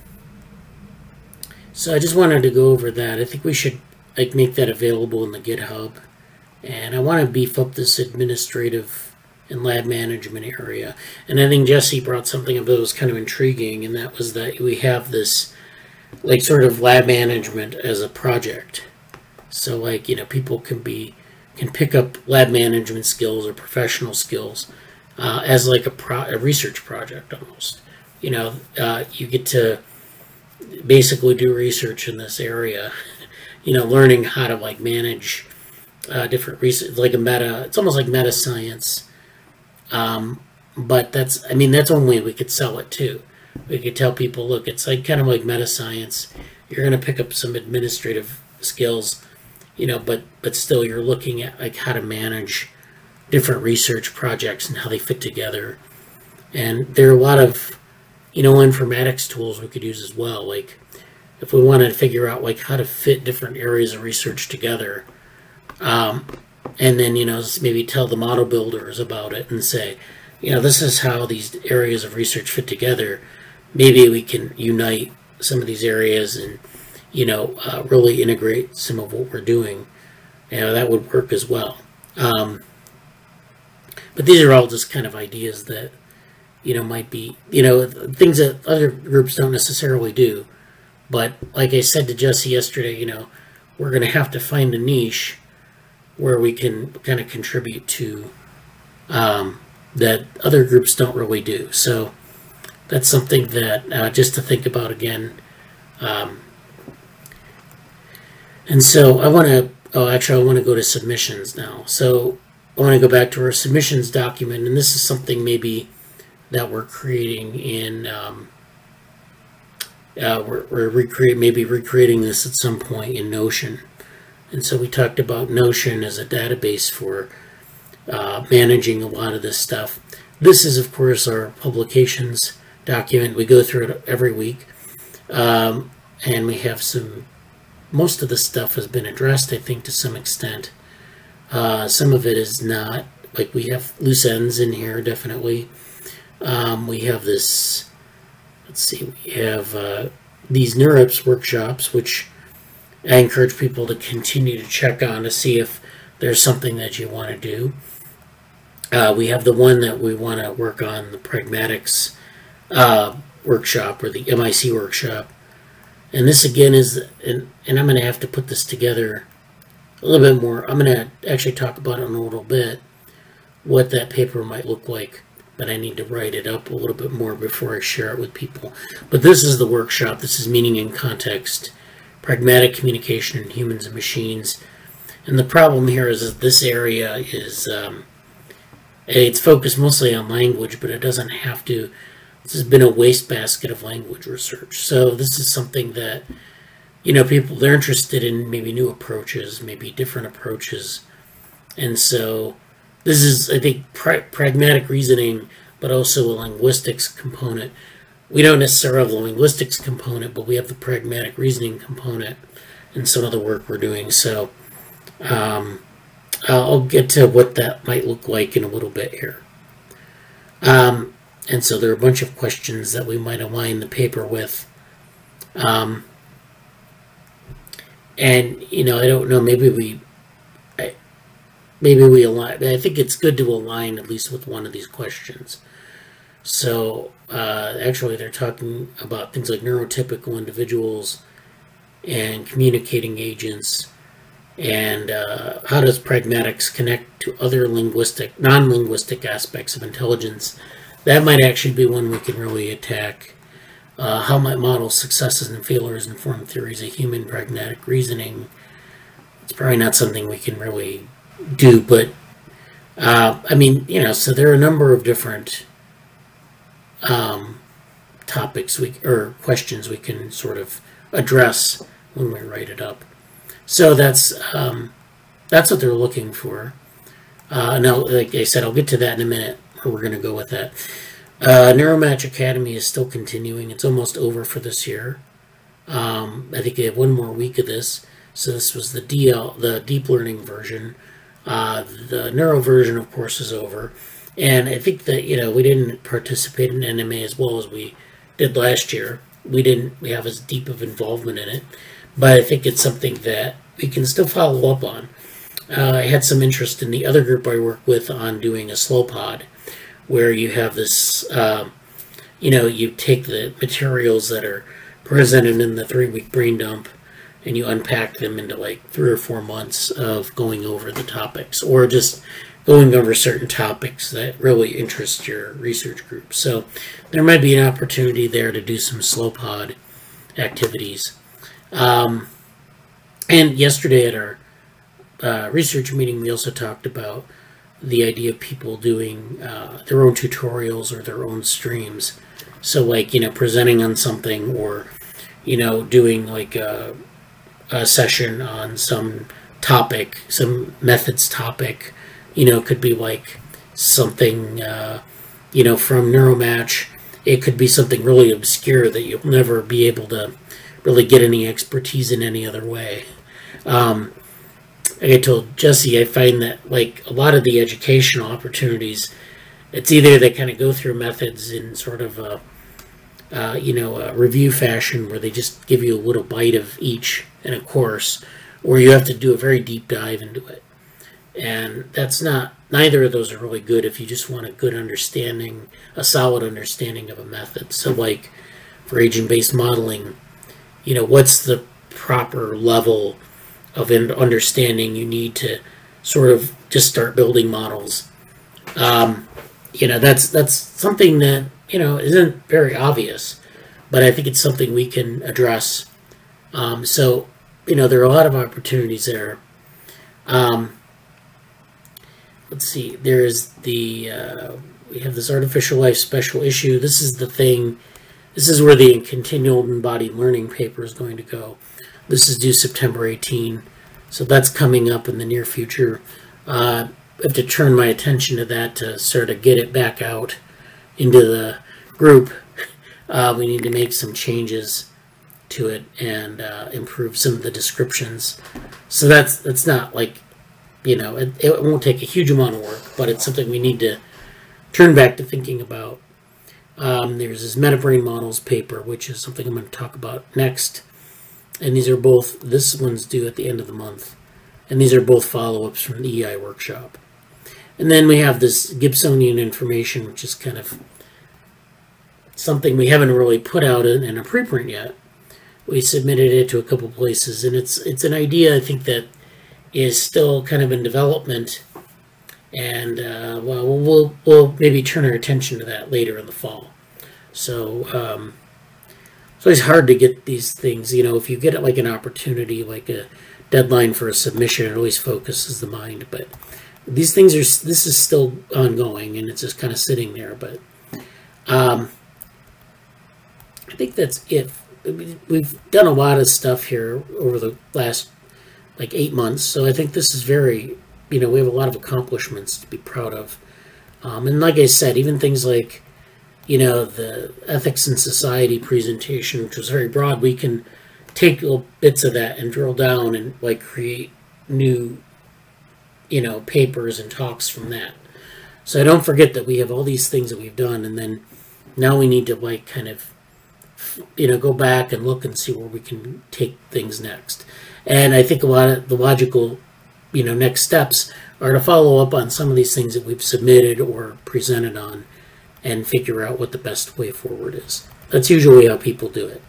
so I just wanted to go over that. I think we should like make that available in the GitHub, and I want to beef up this administrative and lab management area. And I think Jesse brought something up that was kind of intriguing, and that was that we have this like sort of lab management as a project. So like you know people can be can pick up lab management skills or professional skills uh, as like a, pro- a research project almost. You know, uh, you get to basically do research in this area. you know, learning how to like manage uh, different research, like a meta. It's almost like meta science. Um, but that's, I mean, that's one way we could sell it too. We could tell people, look, it's like kind of like meta science. You're going to pick up some administrative skills you know, but but still, you're looking at like how to manage different research projects and how they fit together. And there are a lot of, you know, informatics tools we could use as well. Like if we wanted to figure out like how to fit different areas of research together, um, and then you know maybe tell the model builders about it and say, you know, this is how these areas of research fit together. Maybe we can unite some of these areas and you know, uh, really integrate some of what we're doing, you know, that would work as well. Um, but these are all just kind of ideas that, you know, might be, you know, things that other groups don't necessarily do. But like I said to Jesse yesterday, you know, we're going to have to find a niche where we can kind of contribute to um, that other groups don't really do. So that's something that uh, just to think about again. Um, and so I want to, oh, actually, I want to go to submissions now. So I want to go back to our submissions document, and this is something maybe that we're creating in, um, uh, we're, we're recreate, maybe recreating this at some point in Notion. And so we talked about Notion as a database for uh, managing a lot of this stuff. This is, of course, our publications document. We go through it every week. Um, and we have some most of the stuff has been addressed, I think, to some extent. Uh, some of it is not. Like, we have loose ends in here, definitely. Um, we have this, let's see, we have uh, these NeurIPS workshops, which I encourage people to continue to check on to see if there's something that you want to do. Uh, we have the one that we want to work on, the pragmatics uh, workshop or the MIC workshop. And this again is, and, and I'm going to have to put this together a little bit more. I'm going to actually talk about it in a little bit, what that paper might look like. But I need to write it up a little bit more before I share it with people. But this is the workshop. This is meaning in context, pragmatic communication in humans and machines. And the problem here is that this area is, um, it's focused mostly on language, but it doesn't have to this has been a wastebasket of language research. So this is something that, you know, people, they're interested in maybe new approaches, maybe different approaches. And so this is, I think, pra pragmatic reasoning, but also a linguistics component. We don't necessarily have the linguistics component, but we have the pragmatic reasoning component in some of the work we're doing. So um, I'll get to what that might look like in a little bit here. Um, and so there are a bunch of questions that we might align the paper with. Um, and, you know, I don't know, maybe we, I, maybe we align, I think it's good to align at least with one of these questions. So, uh, actually, they're talking about things like neurotypical individuals and communicating agents and uh, how does pragmatics connect to other linguistic, non-linguistic aspects of intelligence that might actually be one we can really attack. Uh, how might model successes and failures inform theories of human pragmatic reasoning? It's probably not something we can really do, but uh, I mean, you know, so there are a number of different um, topics we or questions we can sort of address when we write it up. So that's um, that's what they're looking for. Uh, now, like I said, I'll get to that in a minute. We're going to go with that. Uh, Neuromatch Academy is still continuing. It's almost over for this year. Um, I think they have one more week of this. So this was the DL, the deep learning version. Uh, the neuro version, of course, is over. And I think that you know we didn't participate in NMA as well as we did last year. We didn't we have as deep of involvement in it, but I think it's something that we can still follow up on. Uh, I had some interest in the other group I work with on doing a slow pod, where you have this, uh, you know, you take the materials that are presented in the three week brain dump and you unpack them into like three or four months of going over the topics or just going over certain topics that really interest your research group. So there might be an opportunity there to do some slow pod activities. Um, and yesterday at our uh, research meeting, we also talked about the idea of people doing uh, their own tutorials or their own streams. So, like, you know, presenting on something or, you know, doing like a, a session on some topic, some methods topic, you know, could be like something, uh, you know, from Neuromatch. It could be something really obscure that you'll never be able to really get any expertise in any other way. Um, like I told Jesse, I find that like a lot of the educational opportunities, it's either they kind of go through methods in sort of a, uh, you know, a review fashion where they just give you a little bite of each in a course, or you have to do a very deep dive into it. And that's not, neither of those are really good if you just want a good understanding, a solid understanding of a method. So, like for agent based modeling, you know, what's the proper level of understanding you need to sort of just start building models. Um, you know, that's that's something that you know isn't very obvious, but I think it's something we can address. Um, so, you know, there are a lot of opportunities there. Um, let's see. There's the uh, we have this artificial life special issue. This is the thing. This is where the continual embodied learning paper is going to go. This is due September 18, so that's coming up in the near future. Uh, I have to turn my attention to that to sort of get it back out into the group. Uh, we need to make some changes to it and uh, improve some of the descriptions. So that's that's not like, you know, it, it won't take a huge amount of work, but it's something we need to turn back to thinking about. Um, there's this MetaBrain models paper, which is something I'm going to talk about next. And these are both, this one's due at the end of the month. And these are both follow-ups from the EI workshop. And then we have this Gibsonian information, which is kind of something we haven't really put out in, in a preprint yet. We submitted it to a couple places, and it's it's an idea I think that is still kind of in development, and uh, well, we'll we'll maybe turn our attention to that later in the fall. So um, it's always hard to get these things. You know, if you get it like an opportunity, like a deadline for a submission, it always focuses the mind. But these things are this is still ongoing, and it's just kind of sitting there. But um, I think that's it. We've done a lot of stuff here over the last like eight months, so I think this is very, you know, we have a lot of accomplishments to be proud of. Um, and like I said, even things like you know, the ethics and society presentation, which was very broad, we can take little bits of that and drill down and like create new, you know, papers and talks from that. So I don't forget that we have all these things that we've done, and then now we need to like kind of, you know, go back and look and see where we can take things next. And I think a lot of the logical, you know, next steps are to follow up on some of these things that we've submitted or presented on and figure out what the best way forward is. That's usually how people do it.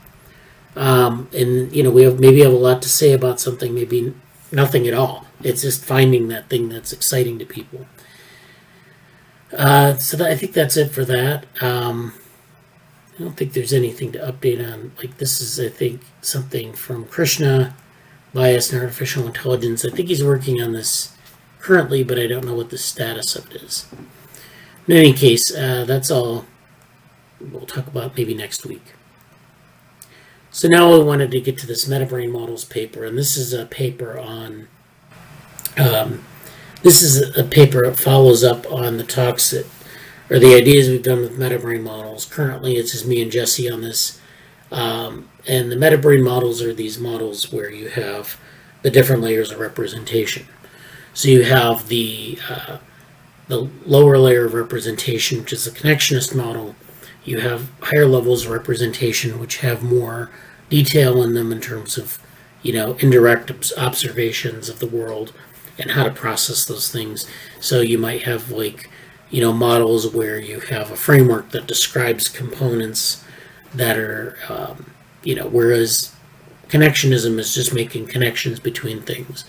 Um, and you know, we have maybe have a lot to say about something, maybe nothing at all. It's just finding that thing that's exciting to people. Uh, so that, I think that's it for that. Um, I don't think there's anything to update on. Like this is, I think, something from Krishna, bias and artificial intelligence. I think he's working on this currently, but I don't know what the status of it is. In any case, uh, that's all we'll talk about maybe next week. So now I wanted to get to this MetaBrain Models paper, and this is a paper on. Um, this is a paper that follows up on the talks that, or the ideas we've done with MetaBrain models. Currently, it's just me and Jesse on this. Um, and the MetaBrain models are these models where you have the different layers of representation. So you have the uh, the lower layer of representation, which is the connectionist model. You have higher levels of representation, which have more detail in them in terms of, you know, indirect observations of the world and how to process those things. So you might have like, you know, models where you have a framework that describes components that are, um, you know, whereas connectionism is just making connections between things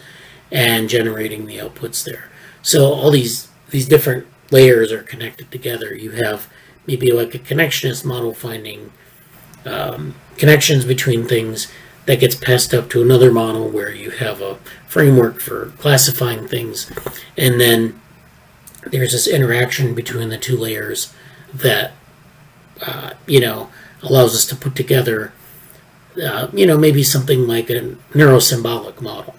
and generating the outputs there. So all these these different layers are connected together. You have maybe like a connectionist model finding um, connections between things that gets passed up to another model where you have a framework for classifying things and then there's this interaction between the two layers that uh, you know allows us to put together uh, you know maybe something like a neurosymbolic model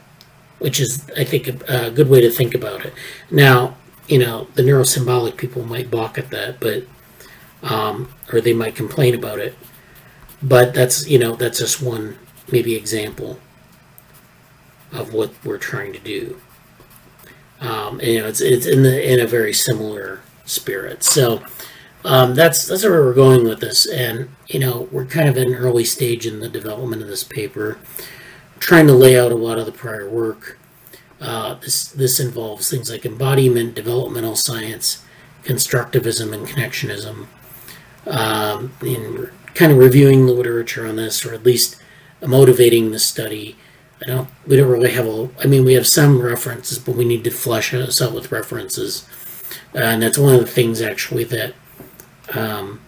which is i think a, a good way to think about it now you know the neurosymbolic people might balk at that but um, or they might complain about it but that's you know that's just one maybe example of what we're trying to do. Um, and, you know, it's it's in the in a very similar spirit. So um, that's that's where we're going with this, and you know we're kind of in an early stage in the development of this paper, trying to lay out a lot of the prior work. Uh, this this involves things like embodiment, developmental science, constructivism, and connectionism. Um, in kind of reviewing the literature on this, or at least motivating the study. I don't. We don't really have a. I mean, we have some references, but we need to flesh us out with references, uh, and that's one of the things actually that, um,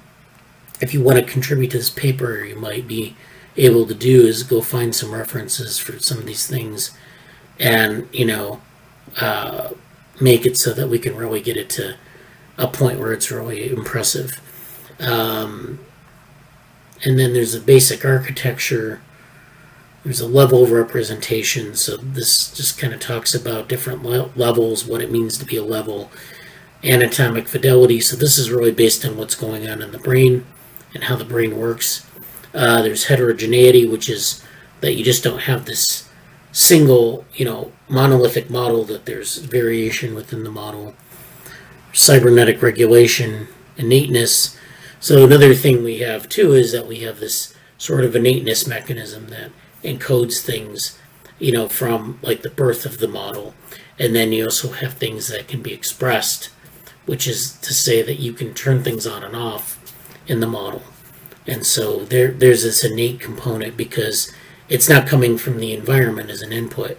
if you want to contribute to this paper, you might be able to do is go find some references for some of these things, and you know, uh, make it so that we can really get it to a point where it's really impressive. Um, and then there's a basic architecture. There's a level of representation. So this just kind of talks about different le levels, what it means to be a level, anatomic fidelity. So this is really based on what's going on in the brain and how the brain works. Uh, there's heterogeneity, which is that you just don't have this single, you know, monolithic model, that there's variation within the model. Cybernetic regulation, innateness, so another thing we have too is that we have this sort of innateness mechanism that encodes things, you know, from like the birth of the model. And then you also have things that can be expressed, which is to say that you can turn things on and off in the model. And so there, there's this innate component because it's not coming from the environment as an input.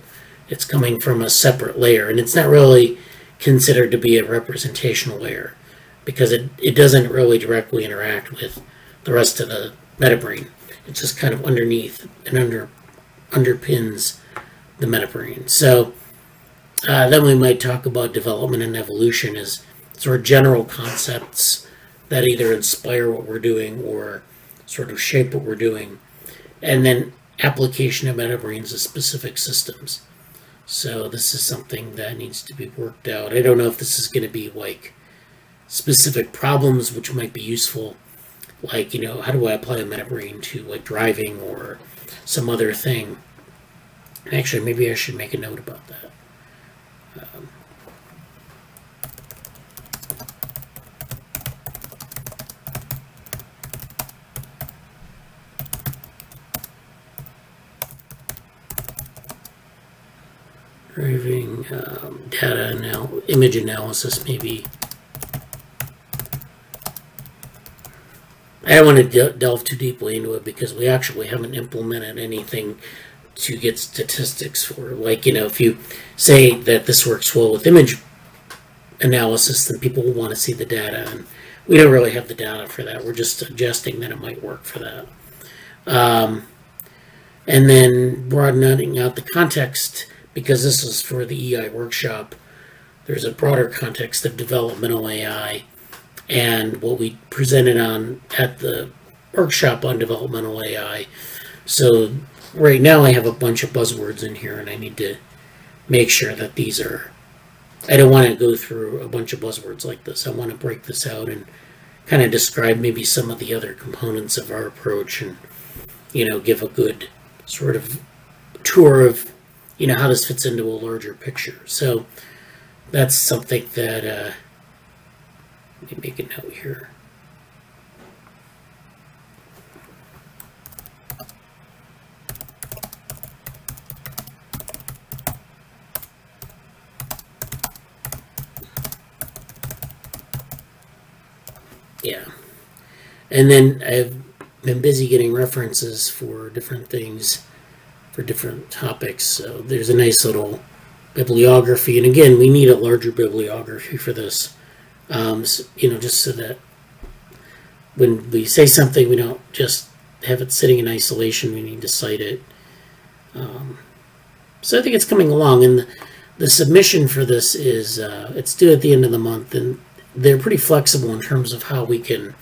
It's coming from a separate layer, and it's not really considered to be a representational layer because it, it doesn't really directly interact with the rest of the metabrain. It's just kind of underneath and under underpins the metabrain. So uh, then we might talk about development and evolution as sort of general concepts that either inspire what we're doing or sort of shape what we're doing. And then application of metabrains to specific systems. So this is something that needs to be worked out. I don't know if this is going to be like specific problems which might be useful like you know how do i apply a metabrain to like driving or some other thing actually maybe i should make a note about that driving um, data now image analysis maybe I don't want to de delve too deeply into it because we actually haven't implemented anything to get statistics for. Like, you know, if you say that this works well with image analysis, then people will want to see the data. And we don't really have the data for that. We're just suggesting that it might work for that. Um, and then broadening out the context because this is for the EI workshop. There's a broader context of developmental AI and what we presented on at the workshop on developmental AI. So right now I have a bunch of buzzwords in here and I need to make sure that these are I don't want to go through a bunch of buzzwords like this. I want to break this out and kind of describe maybe some of the other components of our approach and you know give a good sort of tour of you know how this fits into a larger picture. So that's something that uh, let me make a note here. Yeah. And then I've been busy getting references for different things, for different topics. So there's a nice little bibliography. And again, we need a larger bibliography for this. Um, so, you know, just so that when we say something, we don't just have it sitting in isolation. We need to cite it. Um, so I think it's coming along. And the, the submission for this is, uh, it's due at the end of the month. And they're pretty flexible in terms of how we can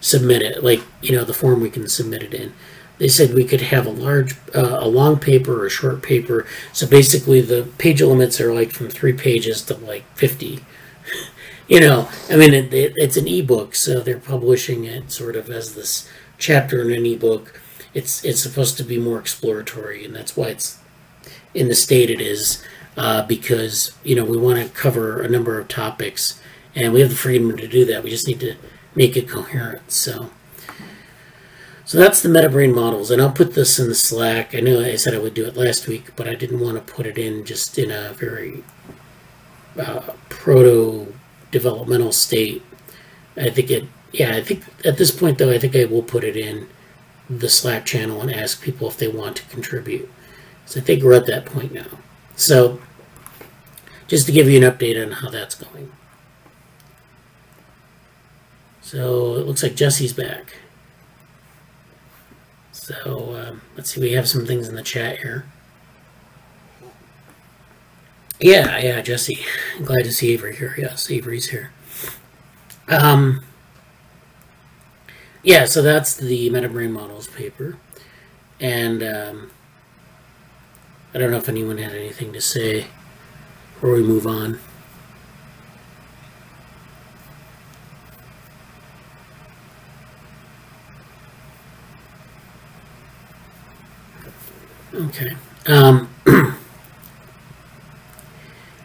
submit it, like you know the form we can submit it in. They said we could have a large, uh, a long paper or a short paper. So basically, the page limits are like from three pages to like fifty. you know, I mean, it, it, it's an ebook, so they're publishing it sort of as this chapter in an ebook. It's it's supposed to be more exploratory, and that's why it's in the state it is, uh, because you know we want to cover a number of topics and we have the freedom to do that. We just need to make it coherent. So, so that's the MetaBrain models, and I'll put this in the Slack. I know I said I would do it last week, but I didn't want to put it in just in a very uh, proto developmental state. I think it. Yeah, I think at this point though, I think I will put it in the Slack channel and ask people if they want to contribute. So I think we're at that point now. So just to give you an update on how that's going. So it looks like Jesse's back. So um, let's see, we have some things in the chat here. Yeah, yeah, Jesse. Glad to see Avery here. Yes, Avery's here. Um, yeah, so that's the MetaBrain Models paper. And um, I don't know if anyone had anything to say before we move on. Okay. Um,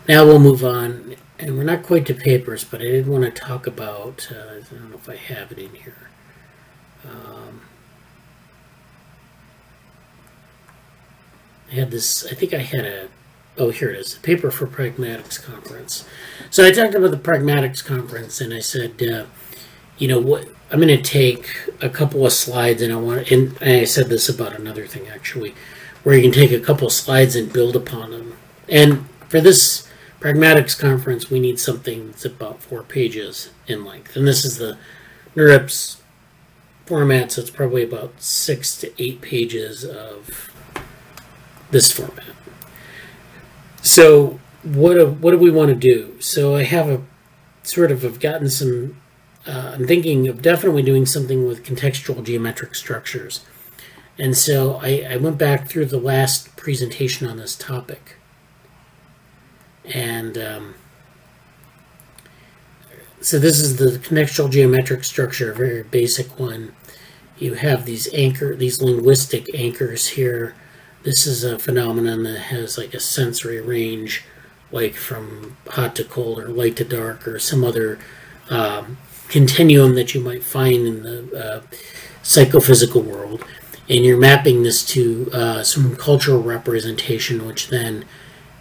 now we'll move on, and we're not quite to papers, but I did want to talk about. Uh, I don't know if I have it in here. Um, I had this. I think I had a. Oh, here it is. The paper for Pragmatics Conference. So I talked about the Pragmatics Conference, and I said, uh, you know, what I'm going to take a couple of slides, and I want. And I said this about another thing actually where you can take a couple slides and build upon them. And for this pragmatics conference, we need something that's about four pages in length. And this is the NeurIPS format, so it's probably about six to eight pages of this format. So what do, what do we want to do? So I have a sort of have gotten some. Uh, I'm thinking of definitely doing something with contextual geometric structures. And so I, I went back through the last presentation on this topic. And um, so this is the contextual geometric structure, a very basic one. You have these anchor, these linguistic anchors here. This is a phenomenon that has like a sensory range, like from hot to cold or light to dark or some other um, continuum that you might find in the uh, psychophysical world and you're mapping this to uh, some cultural representation, which then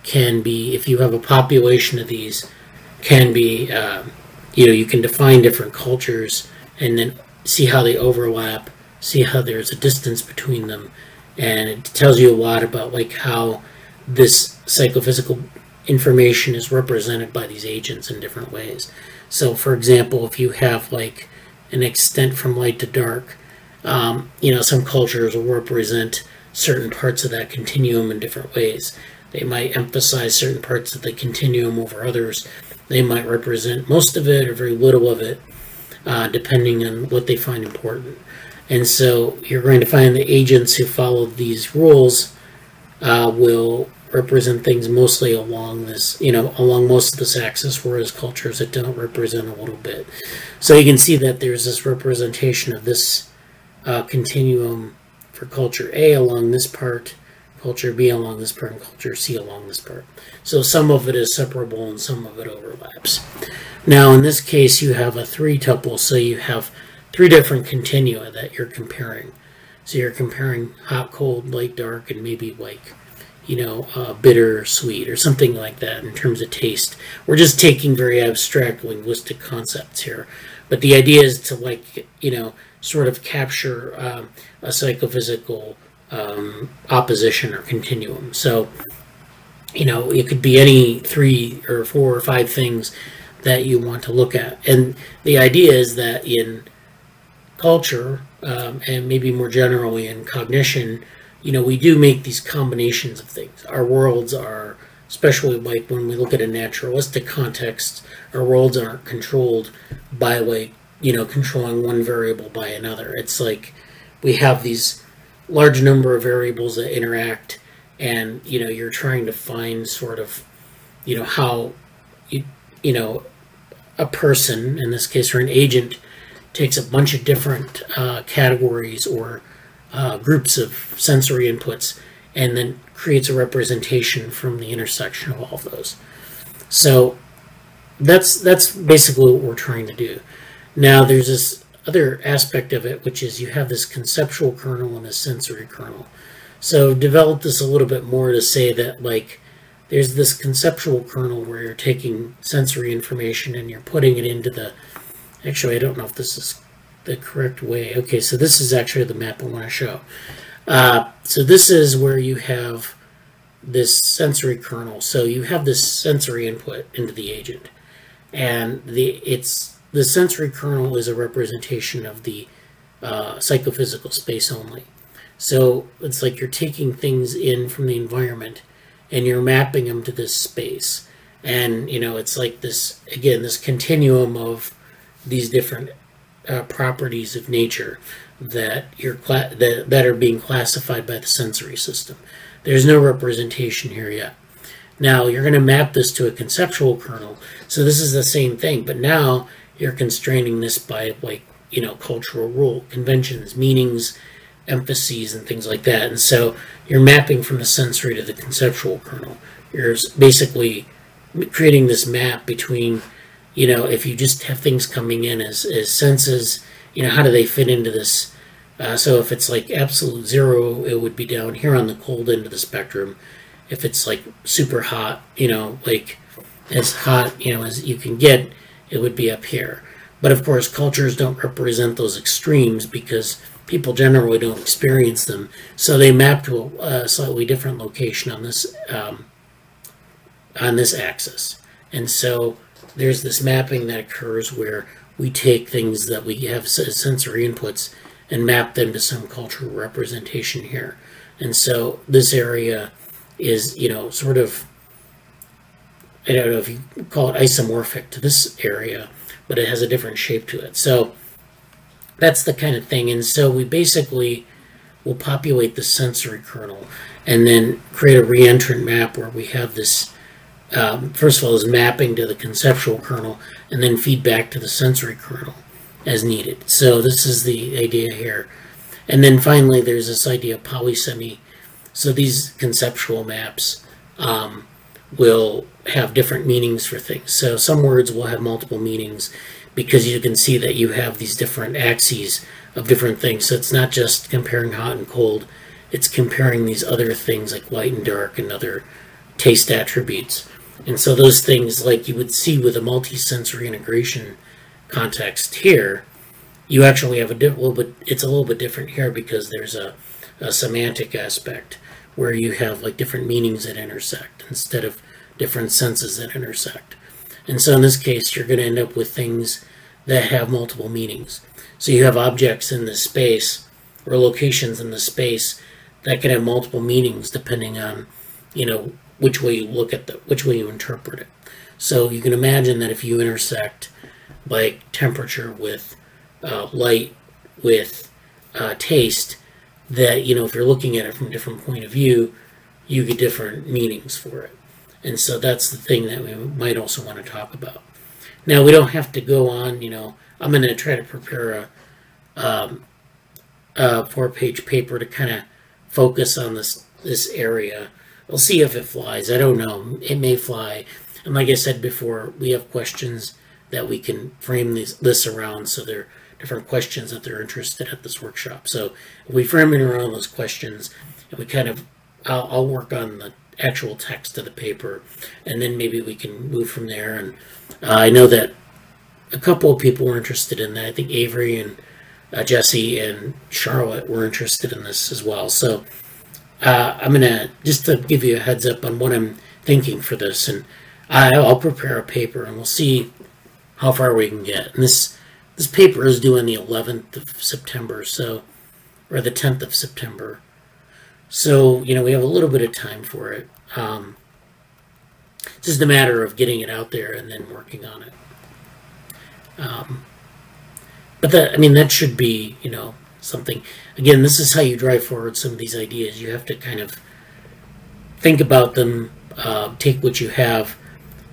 can be, if you have a population of these, can be, uh, you know, you can define different cultures and then see how they overlap, see how there's a distance between them, and it tells you a lot about like how this psychophysical information is represented by these agents in different ways. So, for example, if you have like an extent from light to dark, um, you know, some cultures will represent certain parts of that continuum in different ways. They might emphasize certain parts of the continuum over others. They might represent most of it or very little of it, uh, depending on what they find important. And so you're going to find the agents who follow these rules uh, will represent things mostly along this, you know, along most of this axis, whereas cultures that don't represent a little bit. So you can see that there's this representation of this uh, continuum for culture A along this part, culture B along this part, and culture C along this part. So some of it is separable and some of it overlaps. Now in this case you have a three tuple, so you have three different continua that you're comparing. So you're comparing hot, cold, light, dark, and maybe like, you know, uh, bitter, sweet, or something like that in terms of taste. We're just taking very abstract linguistic concepts here. But the idea is to like, you know, sort of capture um, a psychophysical um, opposition or continuum. So, you know, it could be any three or four or five things that you want to look at. And the idea is that in culture um, and maybe more generally in cognition, you know, we do make these combinations of things. Our worlds are, especially like when we look at a naturalistic context, our worlds aren't controlled by like you know, controlling one variable by another. It's like we have these large number of variables that interact, and you know, you're trying to find sort of, you know, how you, you know, a person, in this case, or an agent, takes a bunch of different uh, categories or uh, groups of sensory inputs and then creates a representation from the intersection of all of those. So that's that's basically what we're trying to do. Now, there's this other aspect of it, which is you have this conceptual kernel and a sensory kernel. So develop this a little bit more to say that, like, there's this conceptual kernel where you're taking sensory information and you're putting it into the... Actually, I don't know if this is the correct way. Okay, so this is actually the map I want to show. Uh, so this is where you have this sensory kernel. So you have this sensory input into the agent. And the it's the sensory kernel is a representation of the uh, psychophysical space only. So it's like you're taking things in from the environment and you're mapping them to this space. And, you know, it's like this, again, this continuum of these different uh, properties of nature that you're that, that are being classified by the sensory system. There's no representation here yet. Now you're going to map this to a conceptual kernel. So this is the same thing, but now you're constraining this by like you know cultural rule conventions meanings emphases and things like that. And so you're mapping from the sensory to the conceptual kernel. You're basically creating this map between you know if you just have things coming in as, as senses you know how do they fit into this? Uh, so if it's like absolute zero it would be down here on the cold end of the spectrum. If it's like super hot you know like as hot you know as you can get it would be up here. But of course, cultures don't represent those extremes because people generally don't experience them. So they map to a, slightly different location on this um, on this axis. And so there's this mapping that occurs where we take things that we have sensory inputs and map them to some cultural representation here. And so this area is, you know, sort of I don't know if you call it isomorphic to this area, but it has a different shape to it. So that's the kind of thing. And so we basically will populate the sensory kernel and then create a reentrant map where we have this, um, first of all, is mapping to the conceptual kernel and then feedback to the sensory kernel as needed. So this is the idea here. And then finally, there's this idea of polysemy. So these conceptual maps um, will have different meanings for things. So some words will have multiple meanings because you can see that you have these different axes of different things. So it's not just comparing hot and cold, it's comparing these other things like light and dark and other taste attributes. And so those things like you would see with a multi-sensory integration context here, you actually have a little bit, it's a little bit different here because there's a, a semantic aspect where you have like different meanings that intersect instead of different senses that intersect. And so in this case, you're going to end up with things that have multiple meanings. So you have objects in the space or locations in the space that can have multiple meanings depending on, you know, which way you look at the, which way you interpret it. So you can imagine that if you intersect like temperature with uh, light with uh, taste, that you know if you're looking at it from a different point of view, you get different meanings for it. And so that's the thing that we might also want to talk about. Now we don't have to go on. You know, I'm going to try to prepare a, um, a four-page paper to kind of focus on this this area. We'll see if it flies. I don't know. It may fly. And like I said before, we have questions that we can frame these lists around so they're different questions that they're interested at this workshop. So we frame it around those questions and we kind of, I'll, I'll work on the actual text of the paper and then maybe we can move from there. And uh, I know that a couple of people were interested in that. I think Avery and uh, Jesse and Charlotte were interested in this as well. So uh, I'm to, just to give you a heads up on what I'm thinking for this, and I'll prepare a paper and we'll see how far we can get. And this this paper is due on the 11th of September, so or the 10th of September. So you know we have a little bit of time for it. Um, it's just a matter of getting it out there and then working on it. Um, but that I mean that should be you know something. Again, this is how you drive forward some of these ideas. You have to kind of think about them, uh, take what you have,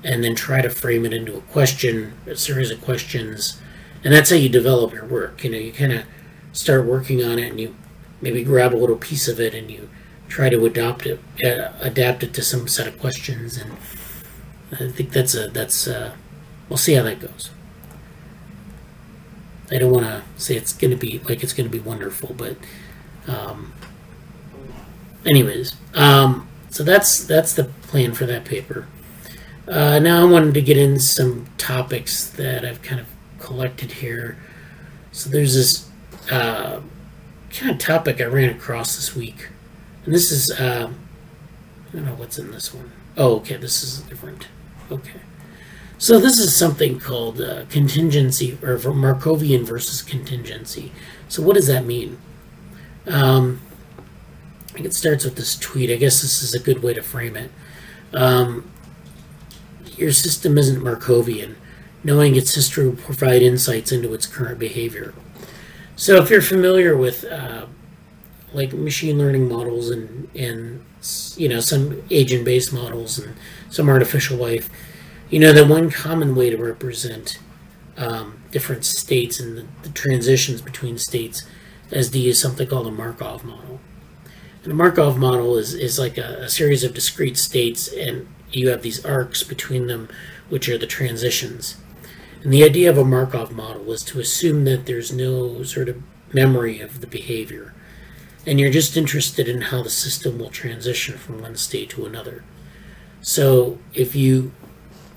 and then try to frame it into a question, a series of questions, and that's how you develop your work. You know, you kind of start working on it, and you maybe grab a little piece of it, and you try to adopt it, uh, adapt it to some set of questions, and I think that's a that's uh, we'll see how that goes. I don't want to say it's going to be like it's going to be wonderful, but um, anyways, um, so that's that's the plan for that paper. Uh, now I wanted to get in some topics that I've kind of collected here. So there's this uh, kind of topic I ran across this week. And this is, uh, I don't know what's in this one. Oh, okay, this is different. Okay. So this is something called uh, contingency, or Markovian versus contingency. So what does that mean? Um, I think it starts with this tweet. I guess this is a good way to frame it. Um, your system isn't Markovian. Knowing its history will provide insights into its current behavior. So if you're familiar with uh, like machine learning models and, and you know some agent-based models and some artificial life, you know that one common way to represent um, different states and the, the, transitions between states is to use something called a Markov model. And a Markov model is, is like a, a series of discrete states and you have these arcs between them, which are the transitions. And the idea of a Markov model was to assume that there's no sort of memory of the behavior. And you're just interested in how the system will transition from one state to another. So if you,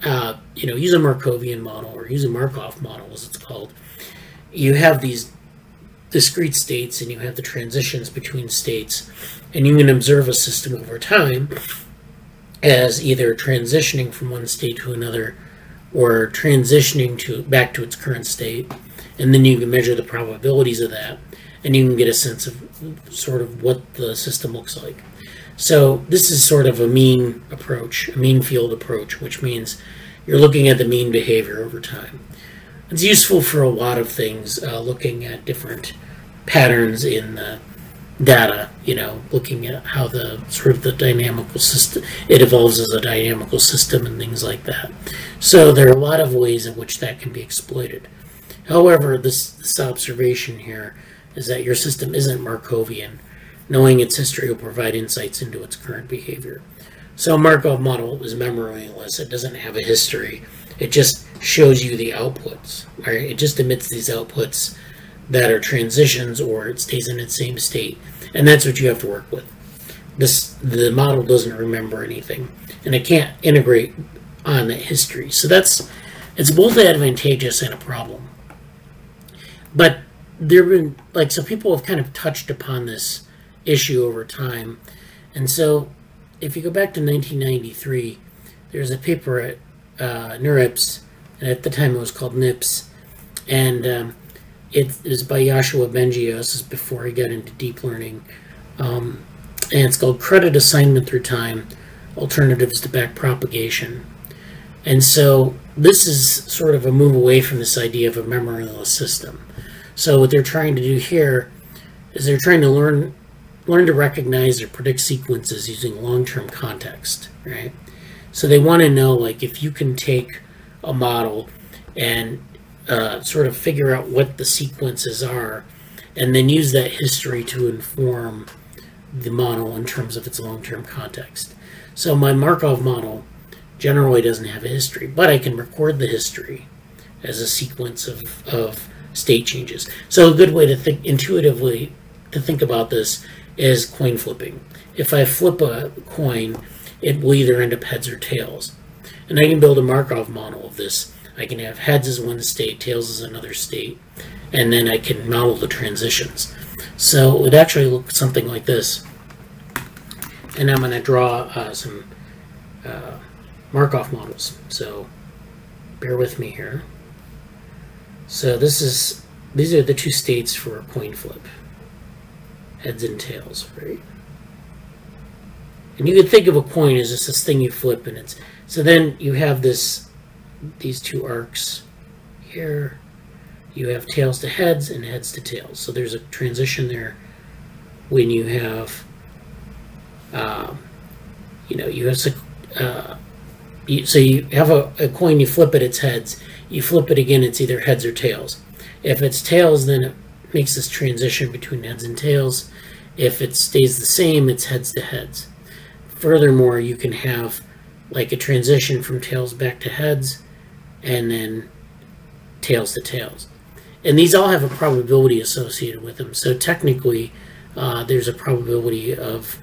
uh, you know, use a Markovian model or use a Markov model, as it's called, you have these discrete states and you have the transitions between states, and you can observe a system over time as either transitioning from one state to another or transitioning to back to its current state and then you can measure the probabilities of that and you can get a sense of sort of what the system looks like. So this is sort of a mean approach a mean field approach which means you're looking at the mean behavior over time. It's useful for a lot of things uh, looking at different patterns in the data, you know, looking at how the sort of the dynamical system, it evolves as a dynamical system and things like that. So there are a lot of ways in which that can be exploited. However, this, this observation here is that your system isn't Markovian. Knowing its history will provide insights into its current behavior. So a Markov model is memoryless. It doesn't have a history. It just shows you the outputs. Right? It just emits these outputs that are transitions or it stays in its same state. And that's what you have to work with. This the model doesn't remember anything and it can't integrate on the history. So that's it's both advantageous and a problem. But there've been like so people have kind of touched upon this issue over time. And so if you go back to 1993, there's a paper at uh, NeurIPS, and at the time it was called NIPS, and um, it is by Yoshua Bengio. This is before he got into deep learning, um, and it's called Credit Assignment Through Time: Alternatives to Backpropagation. And so this is sort of a move away from this idea of a memoryless system. So what they're trying to do here is they're trying to learn learn to recognize or predict sequences using long-term context, right? So they want to know like if you can take a model and uh, sort of figure out what the sequences are and then use that history to inform the model in terms of its long-term context. So my Markov model generally doesn't have a history, but I can record the history as a sequence of, of state changes. So a good way to think intuitively to think about this is coin flipping. If I flip a coin, it will either end up heads or tails. And I can build a Markov model of this. I can have heads as one state, tails as another state, and then I can model the transitions. So it would actually look something like this. And I'm going to draw uh, some uh, Markov models. So bear with me here. So this is these are the two states for a coin flip. Heads and tails, right? And you could think of a coin as just this thing you flip and it's so then you have this these two arcs here. You have tails to heads and heads to tails. So there's a transition there when you have um, you know, you have uh, you, so you have a, a coin, you flip it, it's heads. You flip it again, it's either heads or tails. If it's tails, then it makes this transition between heads and tails. If it stays the same, it's heads to heads. Furthermore, you can have like a transition from tails back to heads and then tails to tails. And these all have a probability associated with them. So technically, uh, there's a probability of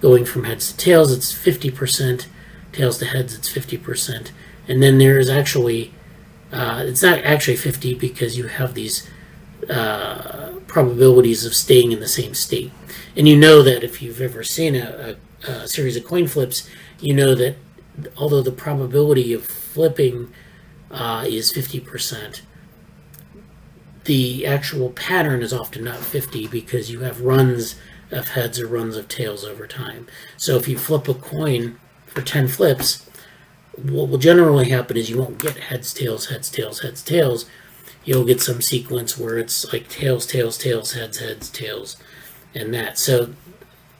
going from heads to tails. It's 50% tails to heads, it's 50%. And then there is actually, uh, it's not actually 50 because you have these uh, probabilities of staying in the same state. And you know that if you've ever seen a, a, a series of coin flips, you know that although the probability of flipping uh, is 50%, the actual pattern is often not 50 because you have runs of heads or runs of tails over time. So if you flip a coin for 10 flips, what will generally happen is you won't get heads, tails, heads, tails, heads, tails. You'll get some sequence where it's like tails, tails, tails, heads, heads, tails, and that. So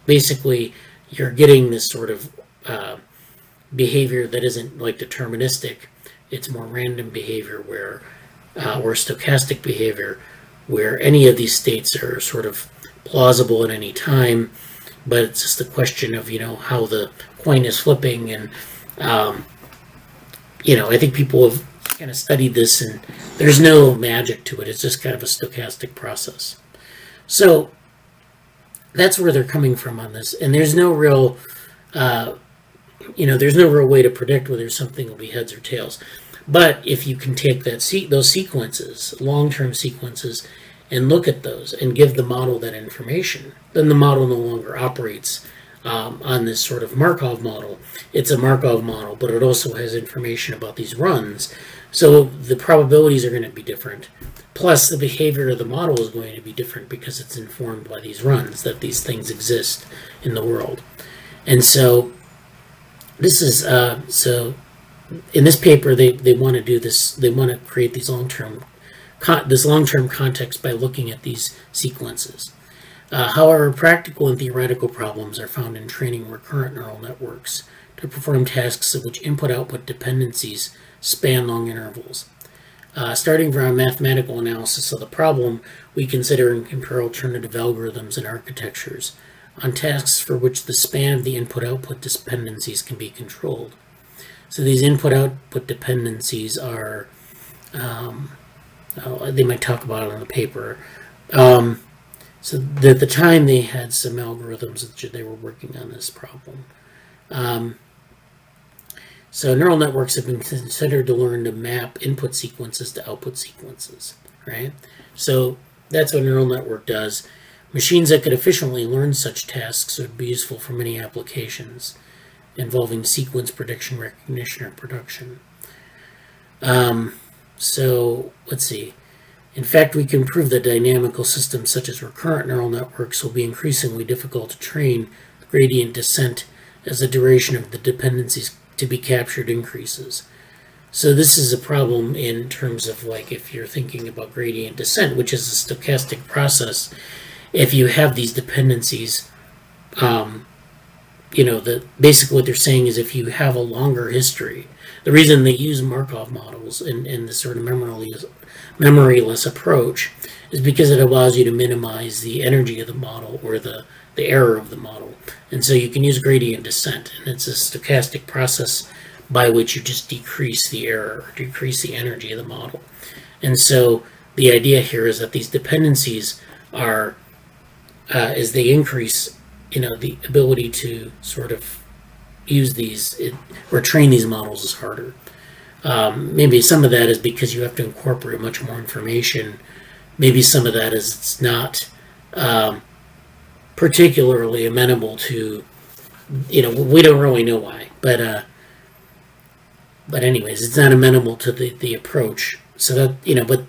basically, you're getting this sort of uh, behavior that isn't like deterministic. It's more random behavior where, uh, or stochastic behavior, where any of these states are sort of plausible at any time but it's just a question of you know how the coin is flipping and um, you know i think people have kind of studied this and there's no magic to it. It's just kind of a stochastic process. So that's where they're coming from on this. And there's no real uh, you know there's no real way to predict whether something will be heads or tails but if you can take that se- those sequences long-term sequences and look at those and give the model that information, then the model no longer operates um, on this sort of Markov model. It's a Markov model, but it also has information about these runs. So the probabilities are going to be different. Plus, the behavior of the model is going to be different because it's informed by these runs that these things exist in the world. And so this is, uh, so in this paper, they, they want to do this, they want to create these long-term this long-term context by looking at these sequences. Uh, however, practical and theoretical problems are found in training recurrent neural networks to perform tasks of which input-output dependencies span long intervals. Uh, starting from a mathematical analysis of the problem, we consider and compare alternative algorithms and architectures on tasks for which the span of the input-output dependencies can be controlled. So these input-output dependencies are um, uh, they might talk about it on the paper. Um, so at the time, they had some algorithms that they were working on this problem. Um, so neural networks have been considered to learn to map input sequences to output sequences, right? So that's what a neural network does. Machines that could efficiently learn such tasks would be useful for many applications involving sequence prediction, recognition, or production. Um, so let's see. In fact, we can prove that dynamical systems such as recurrent neural networks will be increasingly difficult to train gradient descent as the duration of the dependencies to be captured increases. So this is a problem in terms of like if you're thinking about gradient descent, which is a stochastic process, if you have these dependencies, um, you know, the basically what they're saying is if you have a longer history, the reason they use Markov models in, in this sort of memoryless, memoryless approach is because it allows you to minimize the energy of the model or the, the error of the model. And so you can use gradient descent, and it's a stochastic process by which you just decrease the error, or decrease the energy of the model. And so the idea here is that these dependencies are, uh, as they increase, you know, the ability to sort of use these it, or train these models is harder. Um, maybe some of that is because you have to incorporate much more information. Maybe some of that is it's not um, particularly amenable to, you know, we don't really know why, but uh, but anyways, it's not amenable to the the approach. So that you know, but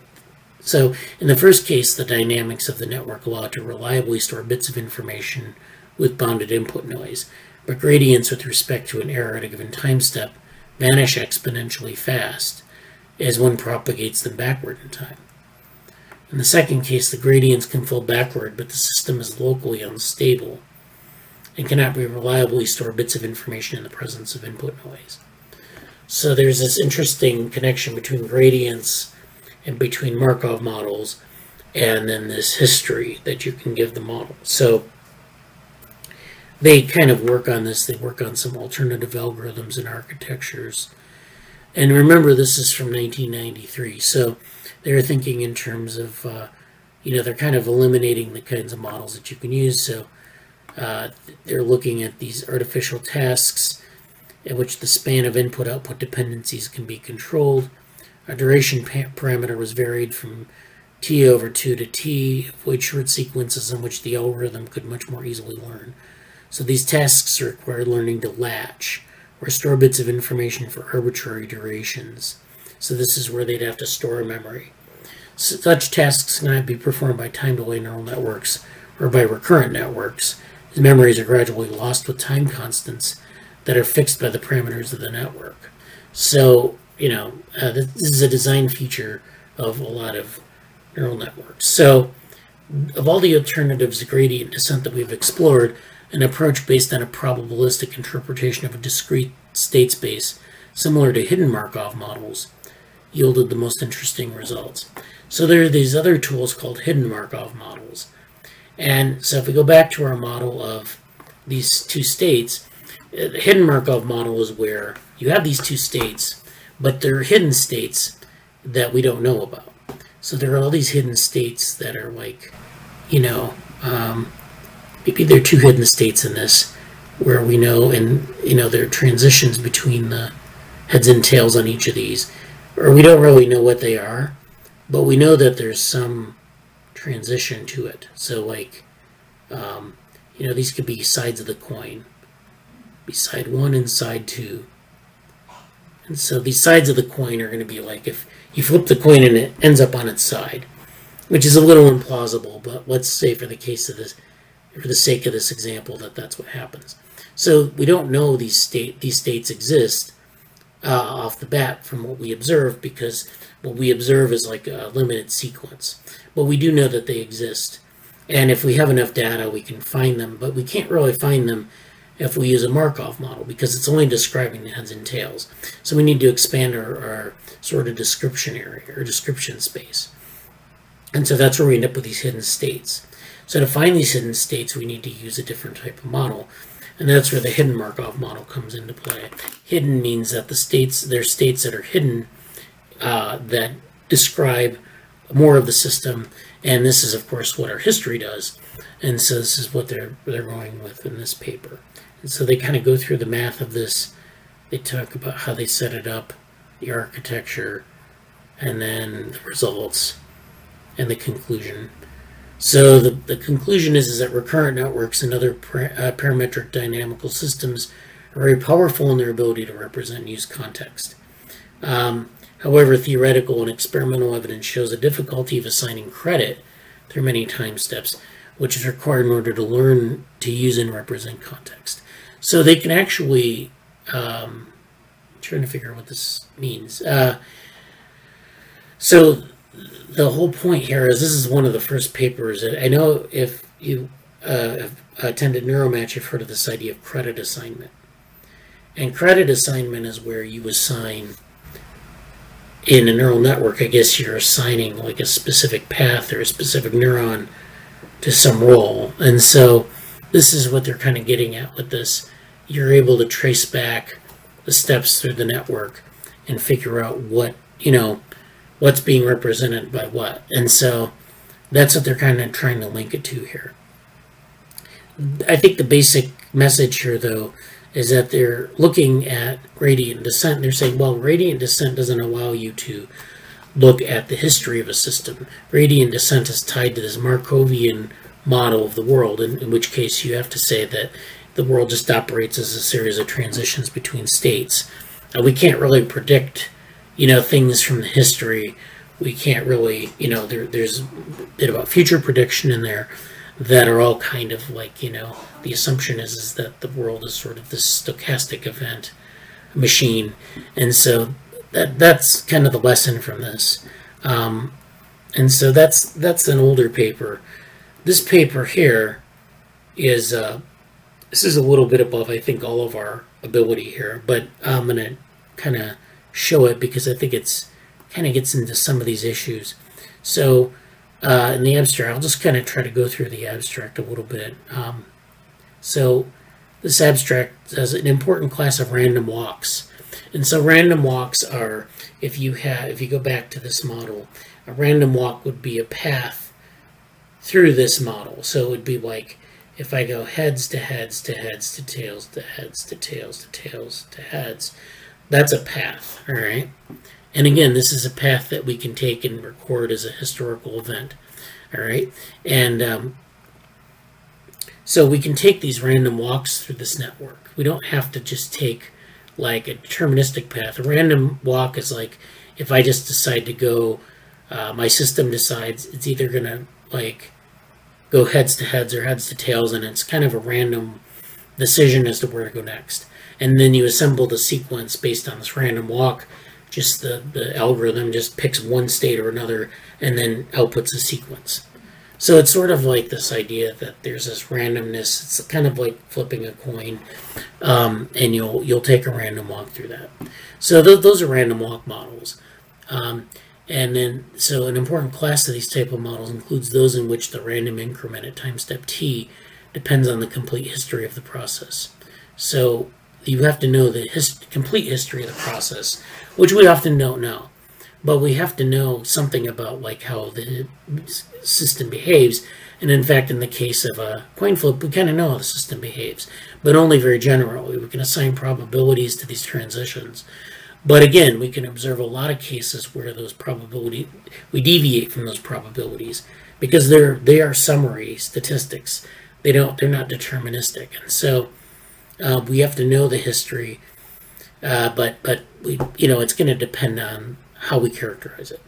so in the first case, the dynamics of the network allow to reliably store bits of information with bounded input noise, but gradients with respect to an error at a given time step vanish exponentially fast as one propagates them backward in time. In the second case, the gradients can flow backward, but the system is locally unstable and cannot be reliably store bits of information in the presence of input noise. So there's this interesting connection between gradients between Markov models and then this history that you can give the model. So they kind of work on this. They work on some alternative algorithms and architectures. And remember, this is from 1993. So they're thinking in terms of, uh, you know, they're kind of eliminating the kinds of models that you can use. So uh, they're looking at these artificial tasks in which the span of input-output dependencies can be controlled. A duration parameter was varied from t over 2 to t, avoid short sequences in which the algorithm could much more easily learn. So these tasks require learning to latch or store bits of information for arbitrary durations. So this is where they'd have to store memory. Such tasks cannot be performed by time delay neural networks or by recurrent networks, as memories are gradually lost with time constants that are fixed by the parameters of the network. So, you know, uh, this is a design feature of a lot of neural networks. So, of all the alternatives to gradient descent that we've explored, an approach based on a probabilistic interpretation of a discrete state space, similar to hidden Markov models, yielded the most interesting results. So there are these other tools called hidden Markov models. And so if we go back to our model of these two states, the hidden Markov model is where you have these two states, but they're hidden states that we don't know about. So there are all these hidden states that are like, you know, um, maybe there are two hidden states in this where we know, and you know, there are transitions between the heads and tails on each of these, or we don't really know what they are, but we know that there's some transition to it. So, like, um, you know, these could be sides of the coin, be side one and side two. And so these sides of the coin are going to be like if you flip the coin and it ends up on its side, which is a little implausible, but let's say for the case of this for the sake of this example, that that's what happens. So we don't know these state these states exist uh, off the bat from what we observe because what we observe is like a limited sequence. But we do know that they exist. And if we have enough data, we can find them. But we can't really find them if we use a Markov model because it's only describing the heads and tails. So we need to expand our, our sort of description area or description space. And so that's where we end up with these hidden states. So to find these hidden states, we need to use a different type of model. And that's where the hidden Markov model comes into play. Hidden means that the states, there are states that are hidden uh, that describe more of the system. And this is, of course, what our history does. And so this is what they're, they're going with in this paper. And so they kind of go through the math of this. They talk about how they set it up, the architecture, and then the results and the conclusion. So the, the conclusion is, is that recurrent networks and other par uh, parametric dynamical systems are very powerful in their ability to represent and use context. Um, However, theoretical and experimental evidence shows the difficulty of assigning credit through many time steps, which is required in order to learn to use and represent context. So they can actually, um, I'm trying to figure out what this means. Uh, so the whole point here is this is one of the first papers. That I know if you uh, have attended Neuromatch, you've heard of this idea of credit assignment. And credit assignment is where you assign in a neural network, I guess you're assigning like a specific path or a specific neuron to some role. And so this is what they're kind of getting at with this. You're able to trace back the steps through the network and figure out what, you know, what's being represented by what. And so that's what they're kind of trying to link it to here. I think the basic message here, though, is that they're looking at gradient descent. They're saying, well, gradient descent doesn't allow you to look at the history of a system. Gradient descent is tied to this Markovian model of the world, in, in which case you have to say that the world just operates as a series of transitions between states. Uh, we can't really predict, you know, things from the history. We can't really, you know, there, there's a bit about future prediction in there that are all kind of like, you know, the assumption is, is that the world is sort of this stochastic event machine. And so that that's kind of the lesson from this. Um, and so that's that's an older paper. This paper here is uh, this is a little bit above I think all of our ability here, but I'm gonna kind of show it because I think it's kind of gets into some of these issues. So uh, in the abstract, I'll just kind of try to go through the abstract a little bit. Um, so this abstract has an important class of random walks. And so random walks are, if you have, if you go back to this model, a random walk would be a path through this model. So it would be like, if I go heads to heads to heads to tails to heads to tails to tails to heads, that's a path, all right? And again, this is a path that we can take and record as a historical event, all right? And um, so we can take these random walks through this network. We don't have to just take like a deterministic path. A random walk is like if I just decide to go, uh, my system decides it's either going to like go heads to heads or heads to tails, and it's kind of a random decision as to where to go next. And then you assemble the sequence based on this random walk. Just the, the algorithm just picks one state or another and then outputs a sequence. So it's sort of like this idea that there's this randomness. It's kind of like flipping a coin, um, and you'll you'll take a random walk through that. So th those are random walk models. Um, and then, so an important class of these type of models includes those in which the random increment at time step t depends on the complete history of the process. So you have to know the his complete history of the process, which we often don't know but we have to know something about like how the system behaves. And in fact, in the case of a coin flip, we kind of know how the system behaves, but only very generally. We can assign probabilities to these transitions. But again, we can observe a lot of cases where those probability we deviate from those probabilities because they're they are summary statistics. They don't they're not deterministic, and so uh, we have to know the history. Uh, but but we you know it's going to depend on how we characterize it.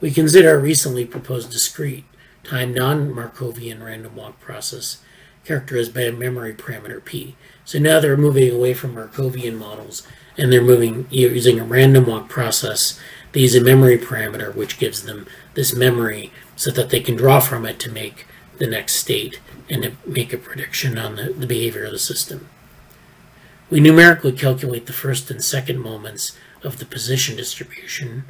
We consider a recently proposed discrete time non-Markovian random walk process characterized by a memory parameter p. So now they're moving away from Markovian models and they're moving using a random walk process. They use a memory parameter which gives them this memory so that they can draw from it to make the next state and to make a prediction on the, the behavior of the system. We numerically calculate the first and second moments of the position distribution,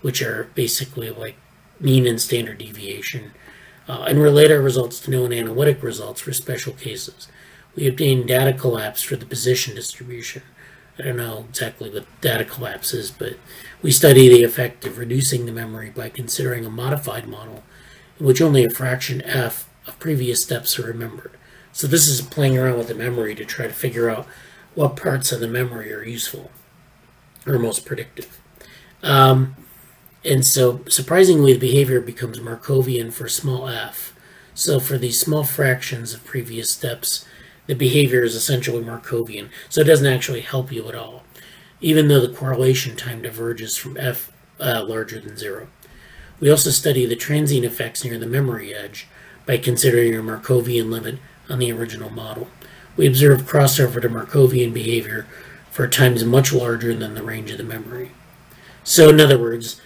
which are basically like mean and standard deviation, uh, and relate our results to known analytic results for special cases. We obtain data collapse for the position distribution. I don't know exactly what data collapse is, but we study the effect of reducing the memory by considering a modified model in which only a fraction f of previous steps are remembered. So this is playing around with the memory to try to figure out what parts of the memory are useful or most predictive. Um, and so, surprisingly, the behavior becomes Markovian for small f. So for these small fractions of previous steps, the behavior is essentially Markovian. So it doesn't actually help you at all. Even though the correlation time diverges from f uh, larger than zero. We also study the transient effects near the memory edge by considering a Markovian limit on the original model. We observe crossover to Markovian behavior for times much larger than the range of the memory. So in other words,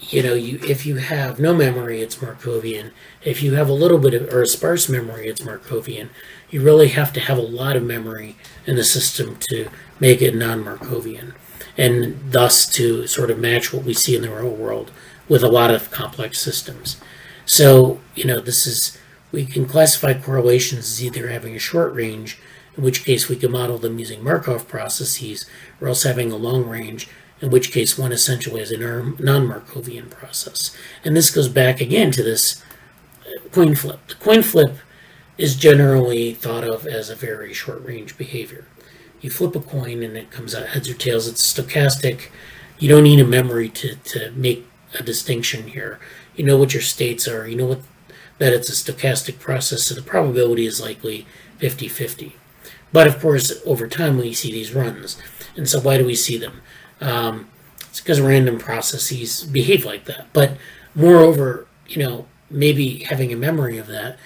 you know, you if you have no memory, it's Markovian. If you have a little bit of or a sparse memory, it's Markovian. You really have to have a lot of memory in the system to make it non-Markovian, and thus to sort of match what we see in the real world with a lot of complex systems. So you know, this is we can classify correlations as either having a short range, in which case we can model them using Markov processes, or else having a long range, in which case one essentially is a non-Markovian process. And this goes back again to this uh, coin flip. The coin flip is generally thought of as a very short-range behavior. You flip a coin and it comes out heads or tails. It's stochastic. You don't need a memory to, to make a distinction here. You know what your states are. You know what that it's a stochastic process, so the probability is likely 50-50. But of course, over time we see these runs. And so why do we see them? Um, it's because random processes behave like that. But moreover, you know, maybe having a memory of that,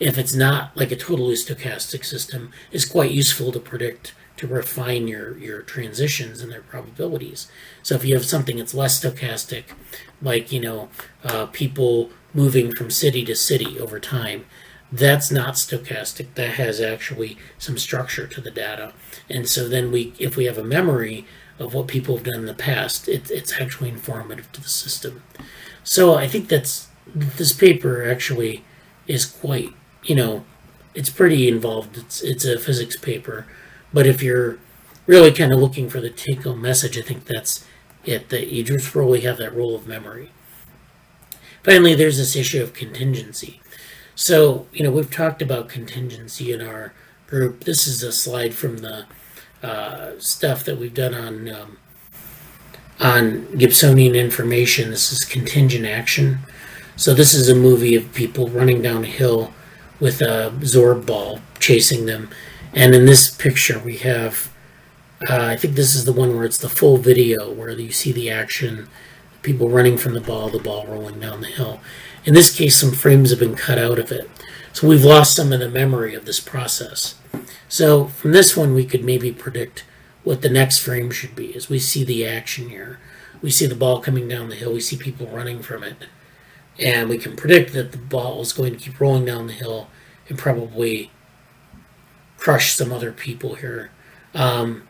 if it's not like a totally stochastic system, is quite useful to predict, to refine your, your transitions and their probabilities. So if you have something that's less stochastic, like, you know, uh, people moving from city to city over time, that's not stochastic. That has actually some structure to the data. And so then we, if we have a memory of what people have done in the past, it, it's actually informative to the system. So I think that's this paper actually is quite, you know, it's pretty involved. It's it's a physics paper, but if you're really kind of looking for the take-home message, I think that's it. That you just really have that role of memory. Finally, there's this issue of contingency. So, you know, we've talked about contingency in our group. This is a slide from the uh, stuff that we've done on um, on Gibsonian information. This is contingent action. So this is a movie of people running down a hill with a Zorb ball chasing them. And in this picture we have, uh, I think this is the one where it's the full video where you see the action, people running from the ball, the ball rolling down the hill. In this case, some frames have been cut out of it. So we've lost some of the memory of this process. So from this one, we could maybe predict what the next frame should be as we see the action here. We see the ball coming down the hill. We see people running from it. And we can predict that the ball is going to keep rolling down the hill and probably crush some other people here. Um,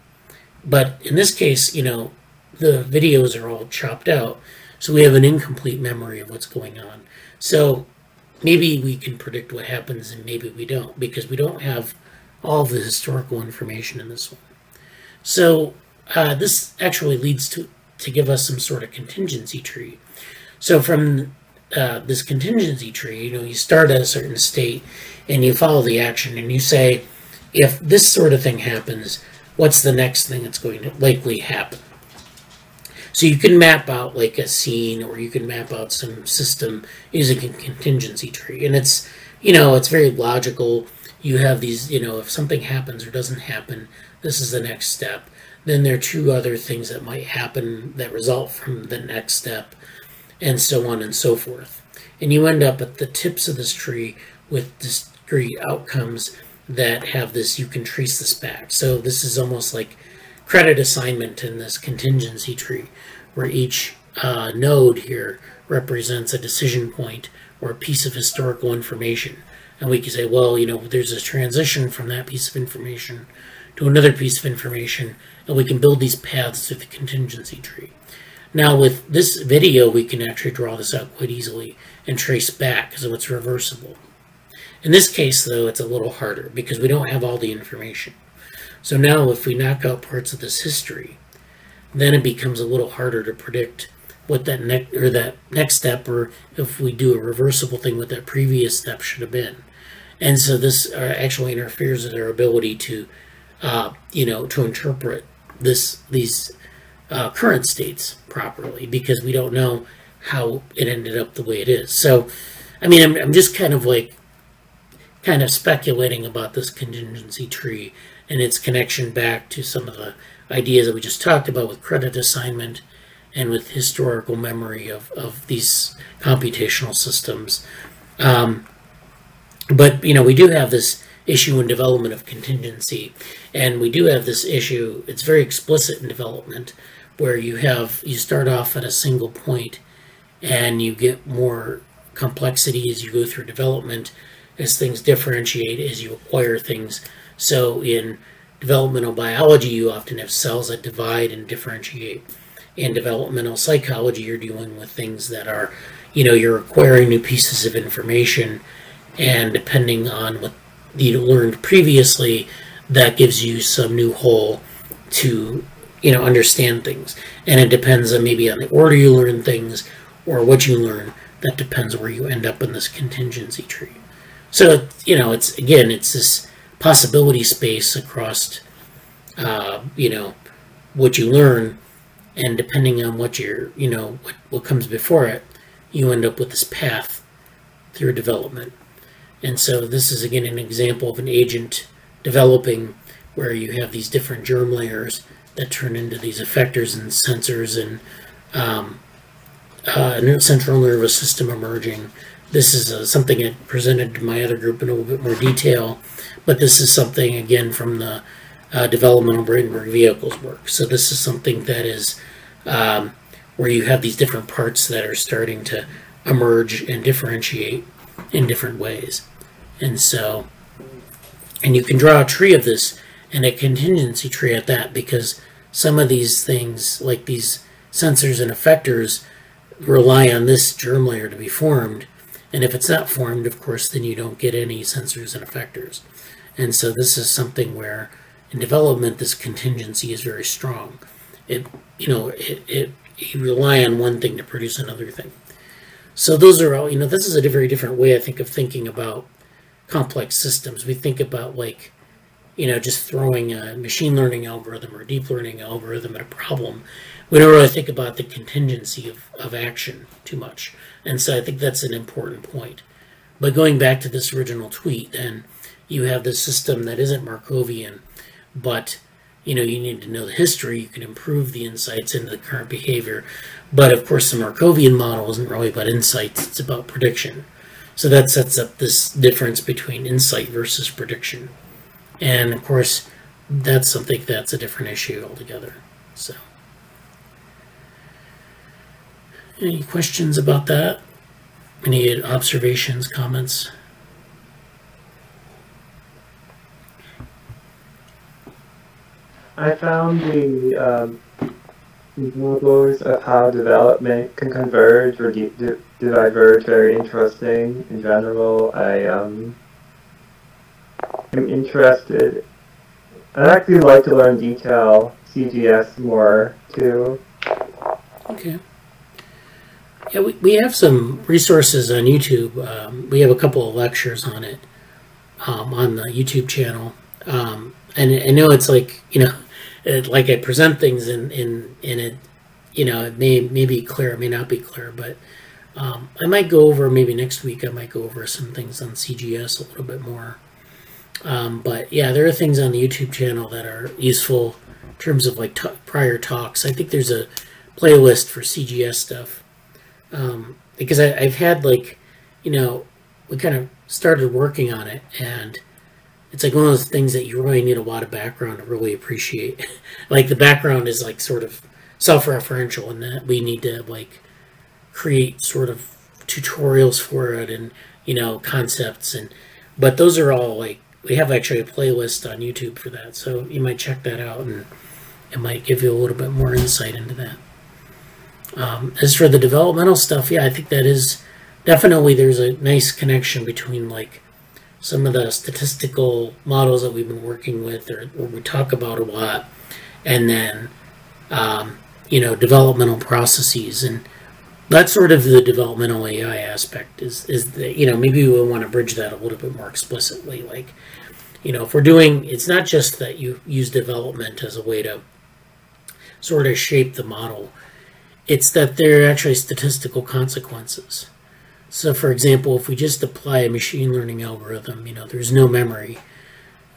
but in this case, you know, the videos are all chopped out. So we have an incomplete memory of what's going on. So maybe we can predict what happens and maybe we don't because we don't have all the historical information in this one. So uh, this actually leads to, to give us some sort of contingency tree. So from uh, this contingency tree, you know, you start at a certain state and you follow the action and you say, if this sort of thing happens, what's the next thing that's going to likely happen? So you can map out like a scene or you can map out some system using a contingency tree. And it's, you know, it's very logical you have these, you know, if something happens or doesn't happen, this is the next step. Then there are two other things that might happen that result from the next step, and so on and so forth. And you end up at the tips of this tree with discrete outcomes that have this, you can trace this back. So this is almost like credit assignment in this contingency tree, where each uh, node here represents a decision point or a piece of historical information and we can say, well, you know, there's a transition from that piece of information to another piece of information, and we can build these paths through the contingency tree. Now with this video, we can actually draw this out quite easily and trace back because it's reversible. In this case, though, it's a little harder because we don't have all the information. So now if we knock out parts of this history, then it becomes a little harder to predict what that next or that next step or if we do a reversible thing what that previous step should have been. And so this uh, actually interferes with our ability to, uh, you know, to interpret this these uh, current states properly because we don't know how it ended up the way it is. So, I mean, I'm, I'm just kind of like, kind of speculating about this contingency tree and its connection back to some of the ideas that we just talked about with credit assignment and with historical memory of, of these computational systems. Um, but you know, we do have this issue in development of contingency, and we do have this issue. It's very explicit in development, where you have you start off at a single point, and you get more complexity as you go through development, as things differentiate, as you acquire things. So in developmental biology, you often have cells that divide and differentiate. In developmental psychology, you're dealing with things that are, you know, you're acquiring new pieces of information, and depending on what you learned previously, that gives you some new hole to, you know, understand things. And it depends on maybe on the order you learn things or what you learn. That depends where you end up in this contingency tree. So, you know, it's again, it's this possibility space across, uh, you know, what you learn, and depending on what you're, you know, what, what comes before it, you end up with this path through development. And so this is again an example of an agent developing where you have these different germ layers that turn into these effectors and sensors and um, uh, central nervous system emerging. This is uh, something I presented to my other group in a little bit more detail, but this is something again from the uh, developmental Braitenberg vehicles work. So this is something that is um, where you have these different parts that are starting to emerge and differentiate in different ways. And so, and you can draw a tree of this and a contingency tree at that because some of these things, like these sensors and effectors, rely on this germ layer to be formed. And if it's not formed, of course, then you don't get any sensors and effectors. And so this is something where in development, this contingency is very strong. It, you know, it, it you rely on one thing to produce another thing. So those are all, you know, this is a very different way, I think, of thinking about complex systems. We think about like, you know, just throwing a machine learning algorithm or deep learning algorithm at a problem. We don't really think about the contingency of, of action too much. And so I think that's an important point. But going back to this original tweet, then you have this system that isn't Markovian, but you know, you need to know the history. You can improve the insights into the current behavior. But of course, the Markovian model isn't really about insights, it's about prediction. So that sets up this difference between insight versus prediction. And of course, that's something that's a different issue altogether. So, any questions about that? Any observations, comments? I found the um, examples of how development can converge or di- di- diverge very interesting. In general, I um, am interested. I'd actually like to learn detail CGS more too. Okay. Yeah, we, we have some resources on YouTube. Um, we have a couple of lectures on it um, on the YouTube channel. Um, and I know it's like, you know, it, like I present things in, in, in it, you know, it may, may be clear, it may not be clear, but um, I might go over, maybe next week, I might go over some things on CGS a little bit more. Um, but yeah, there are things on the YouTube channel that are useful in terms of like prior talks. I think there's a playlist for CGS stuff um, because I, I've had like, you know, we kind of started working on it and it's like one of those things that you really need a lot of background to really appreciate. like the background is like sort of self-referential and that we need to like create sort of tutorials for it and you know concepts and but those are all like we have actually a playlist on YouTube for that so you might check that out and it might give you a little bit more insight into that. Um, as for the developmental stuff, yeah, I think that is definitely there's a nice connection between like some of the statistical models that we've been working with or, or we talk about a lot, and then um, you know developmental processes and that's sort of the developmental AI aspect is is that you know maybe we want to bridge that a little bit more explicitly like you know if we're doing it's not just that you use development as a way to sort of shape the model it's that there are actually statistical consequences so for example, if we just apply a machine learning algorithm, you know, there's no memory,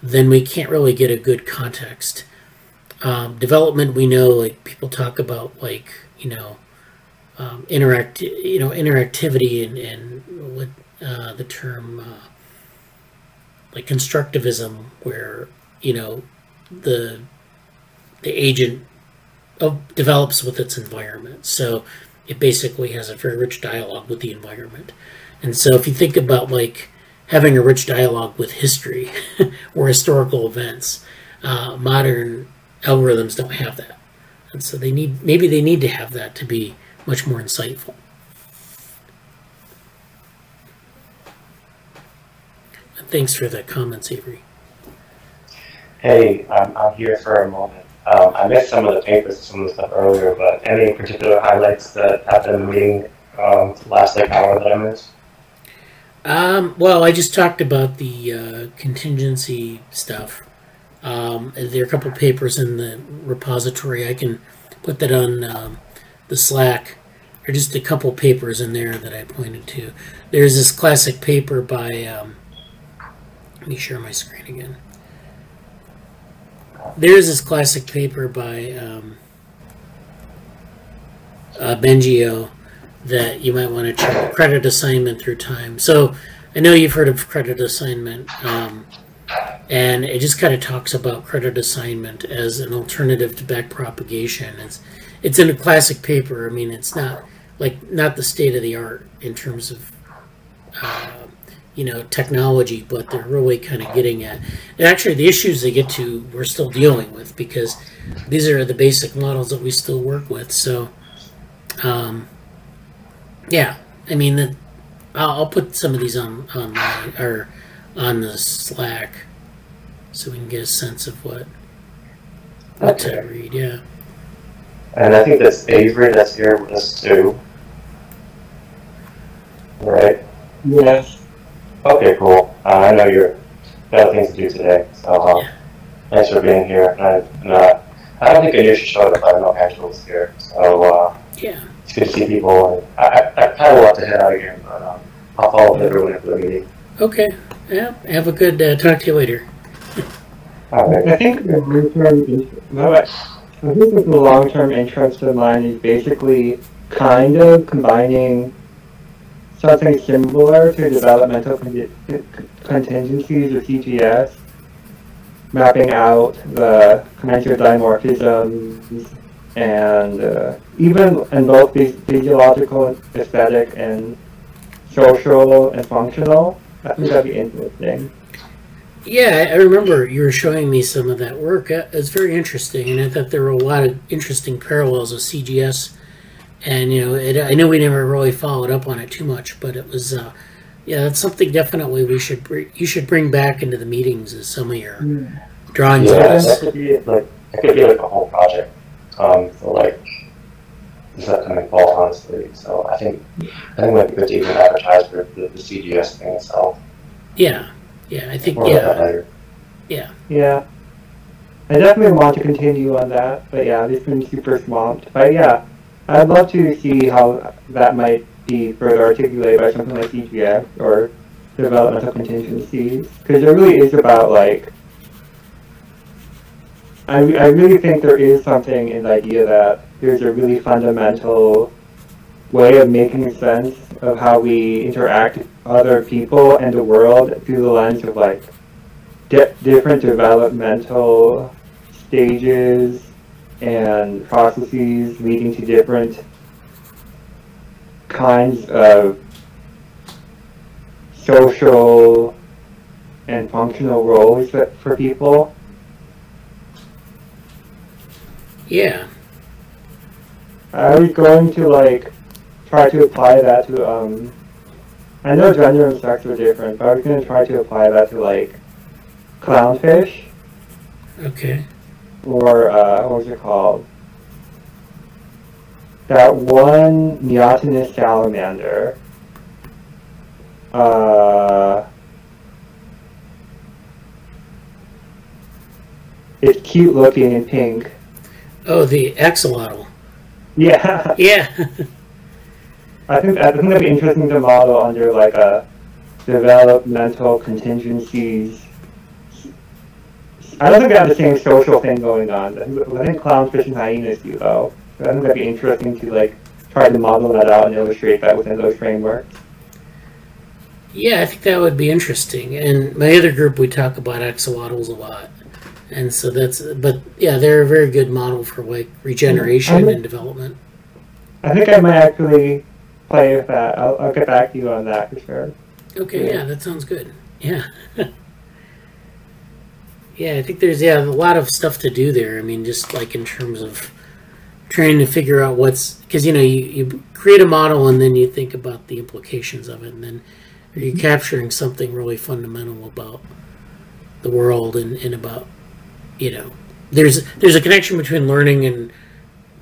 then we can't really get a good context. um, development, we know like people talk about like you know um, interact you know interactivity and and what uh, the term uh, like constructivism, where you know the the agent of, develops with its environment. So it basically has a very rich dialogue with the environment. And so if you think about like having a rich dialogue with history or historical events, uh, modern algorithms don't have that. And so they need maybe they need to have that to be much more insightful. Thanks for the comments, Avery. Hey, I'm, I'm here for a moment. Um, I missed some of the papers, and some of the stuff earlier, but any particular highlights that happened in the meeting um, last like hour that I missed? Um, well, I just talked about the uh, contingency stuff. Um, there are a couple papers in the repository. I can put that on um, the Slack. Are just a couple papers in there that I pointed to. There's this classic paper by. Um, let me share my screen again. There's this classic paper by um, uh, Bengio that you might want to check credit assignment through time. So I know you've heard of credit assignment, um, and it just kind of talks about credit assignment as an alternative to back propagation. It's it's in a classic paper. I mean, it's not like not the state of the art in terms of uh, you know technology, but they're really kind of getting at. And actually, the issues they get to, we're still dealing with because these are the basic models that we still work with. So. Um, yeah, I mean, the, I'll, I'll put some of these on on my or on the Slack, so we can get a sense of what what to Okay. read. Yeah. And I think that's Avery that's here with us too. Right? Yes. Okay, cool. Uh, I know you're got things to do today, so uh, thanks for being here. And, I- and uh, I don't think Anisha showed up. I know Angela's here, so uh, Yeah. it's good to see people. And I, I, I kind of want to head out again, but um, I'll follow up with everyone after the meeting. Okay. Yeah. Have a good. Uh, talk to you later. All right. I think the long-term, in- no, I think the long-term interest of mine is basically kind of combining something similar to developmental con- contingencies or CGS, mapping out the commensurate dimorphisms and uh, even in both phys- physiological, aesthetic, and social and functional. I think that'd be interesting. Yeah, I I remember you were showing me some of that work. Uh, It's very interesting, and I thought there were a lot of interesting parallels with CGS. And you know, it, I know we never really followed up on it too much, but it was, uh, yeah, that's something definitely we should br- you should bring back into the meetings as some of your drawings. of Yeah, that could be like that could be like a whole project um, for like this upcoming fall, honestly. So I think I think it might be good to even advertise for the, the CGS thing itself. Yeah, yeah, I think Or yeah. yeah. Yeah. I definitely want to continue on that, but yeah, it's been super swamped. But yeah, I'd love to see how that might be further articulated by something like EGX or developmental contingencies. Because it really is about like, I, I really think there is something in the idea that there's a really fundamental way of making sense of how we interact with other people and the world through the lens of like di- different developmental stages and processes leading to different kinds of social and functional roles that, for people. yeah, I was going to like try to apply that to um I know gender and sex are different, but I was gonna try to apply that to like clownfish okay, or uh, what was it called? That one neotenous salamander. Uh, it's cute looking in pink. oh, the axolotl. Yeah, Yeah, I think I think that'd be interesting to model under like a developmental contingencies I don't think they have the same social thing going on. I think, I think clownfish and hyenas do though. I think that'd be interesting to like try to model that out and illustrate that within those frameworks. Yeah, I think that would be interesting. And my other group, we talk about axolotls a lot, and so that's. But yeah, they're a very good model for like regeneration and development. I think I might actually play with that. I'll, I'll get back to you on that for sure. Okay, yeah, that sounds good. Yeah. yeah, I think there's yeah a lot of stuff to do there. I mean, just like in terms of trying to figure out what's because you know you, you create a model and then you think about the implications of it and then are you mm-hmm. capturing something really fundamental about the world and, and about you know there's there's a connection between learning and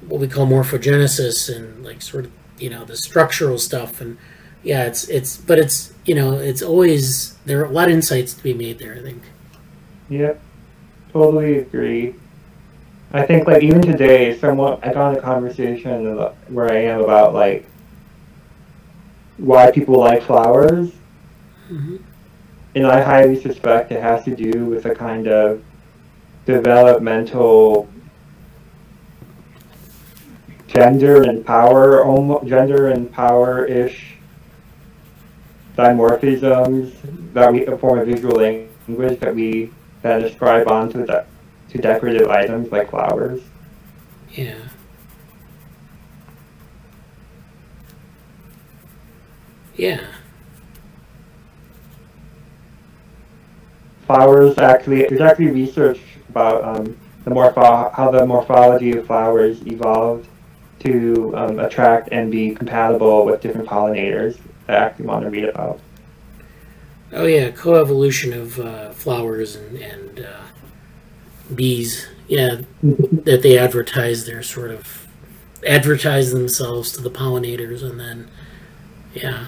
what we call morphogenesis and like sort of you know the structural stuff and yeah it's it's but it's you know it's always there are a lot of insights to be made there i think. Yep, totally agree. I think like even today, somewhat I got in a conversation where I am about like why people like flowers, hmm and I highly suspect it has to do with a kind of developmental gender and power, gender and power ish dimorphisms that we form a visual language that we then ascribe onto the to decorative items like flowers. yeah yeah Flowers actually, there's actually research about um, the morpho- how the morphology of flowers evolved to um, attract and be compatible with different pollinators actually read about. Oh yeah, coevolution of uh, flowers and, and uh, bees. Yeah, that they advertise their sort of advertise themselves to the pollinators, and then yeah,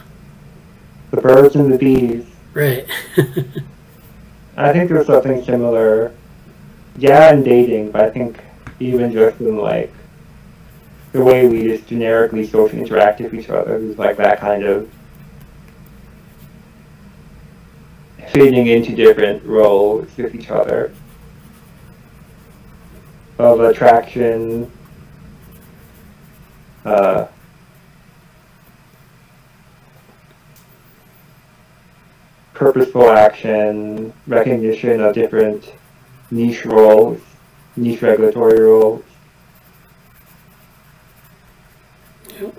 The birds and the bees. right. I think there's something similar. Yeah, in dating, but I think even just in like the way we just generically socially interact with each other is like that kind of fitting into different roles with each other of attraction, uh, purposeful action, recognition of different niche roles, niche regulatory roles. Yep.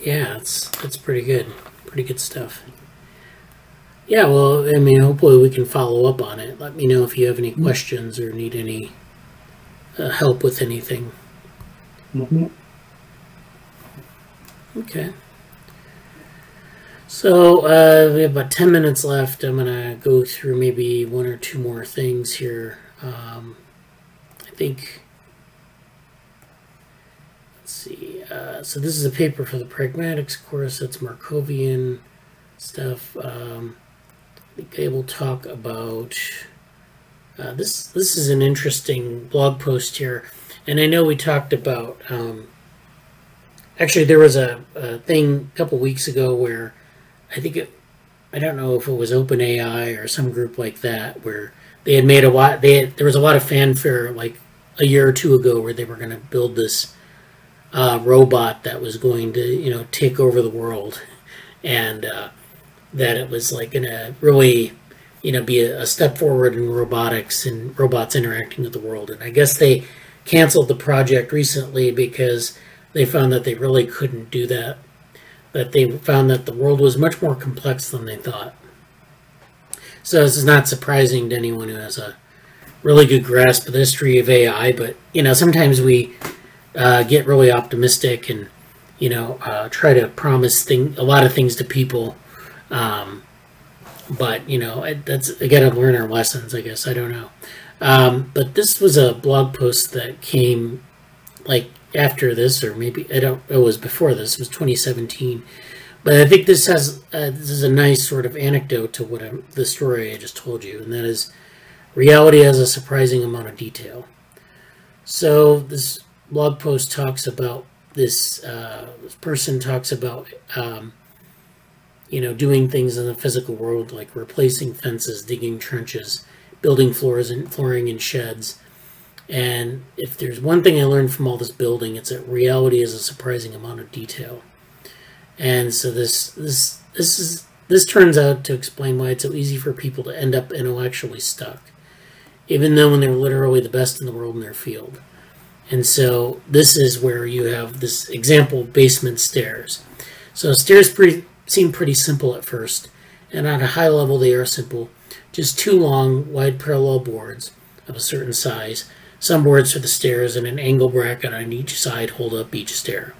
Yeah, it's it's pretty good. Pretty good stuff. Yeah, well, I mean, hopefully we can follow up on it. Let me know if you have any questions or need any uh, help with anything. Okay. So uh, we have about 10 minutes left. I'm going to go through maybe one or two more things here. Um, I think. Let's see. Uh, so this is a paper for the pragmatics course. That's Markovian stuff. Um, I will talk about. Uh, this this is an interesting blog post here, and I know we talked about. Um, actually, there was a, a thing a couple weeks ago where I think it. I don't know if it was OpenAI or some group like that where they had made a lot. They had, there was a lot of fanfare like a year or two ago where they were going to build this uh, robot that was going to you know take over the world, and uh, that it was like going to really you know be a, a step forward in robotics and robots interacting with the world. And I guess they canceled the project recently because they found that they really couldn't do that. That they found that the world was much more complex than they thought. So this is not surprising to anyone who has a really good grasp of the history of AI. But you know, sometimes we uh, get really optimistic and you know uh, try to promise thing a lot of things to people. Um, but you know, that's again I to learn our lessons. I guess I don't know. Um, but this was a blog post that came like after this, or maybe I don't. It was before this. It was 2017. But I think this has uh, this is a nice sort of anecdote to what I'm, the story I just told you, and that is reality has a surprising amount of detail. So this blog post talks about this, uh, person talks about, um, you know, doing things in the physical world like replacing fences, digging trenches, building floors and flooring in sheds. And if there's one thing I learned from all this building, it's that reality is a surprising amount of detail. And so this this this is this turns out to explain why it's so easy for people to end up intellectually stuck, even though when they're literally the best in the world in their field. And so this is where you have this example basement stairs. So stairs seem pretty simple at first, and at a high level they are simple. Just two long, wide parallel boards of a certain size. Some boards for the stairs and an angle bracket on each side hold up each stair.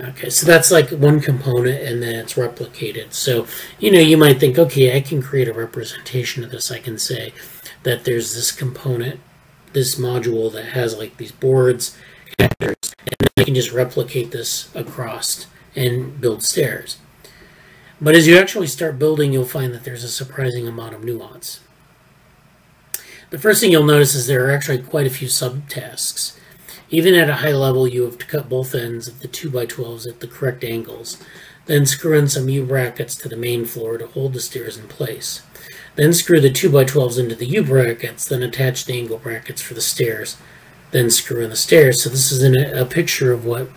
Okay, so that's like one component and then it's replicated. So, you know, you might think, okay, I can create a representation of this. I can say that there's this component, this module that has like these boards, and then I can just replicate this across and build stairs. But as you actually start building, you'll find that there's a surprising amount of nuance. The first thing you'll notice is there are actually quite a few subtasks. Even at a high level, you have to cut both ends of the 2x12s at the correct angles, then screw in some U-brackets to the main floor to hold the stairs in place. Then screw the 2x12s into the U-brackets, then attach the angle brackets for the stairs, then screw in the stairs. So this is a, a picture of what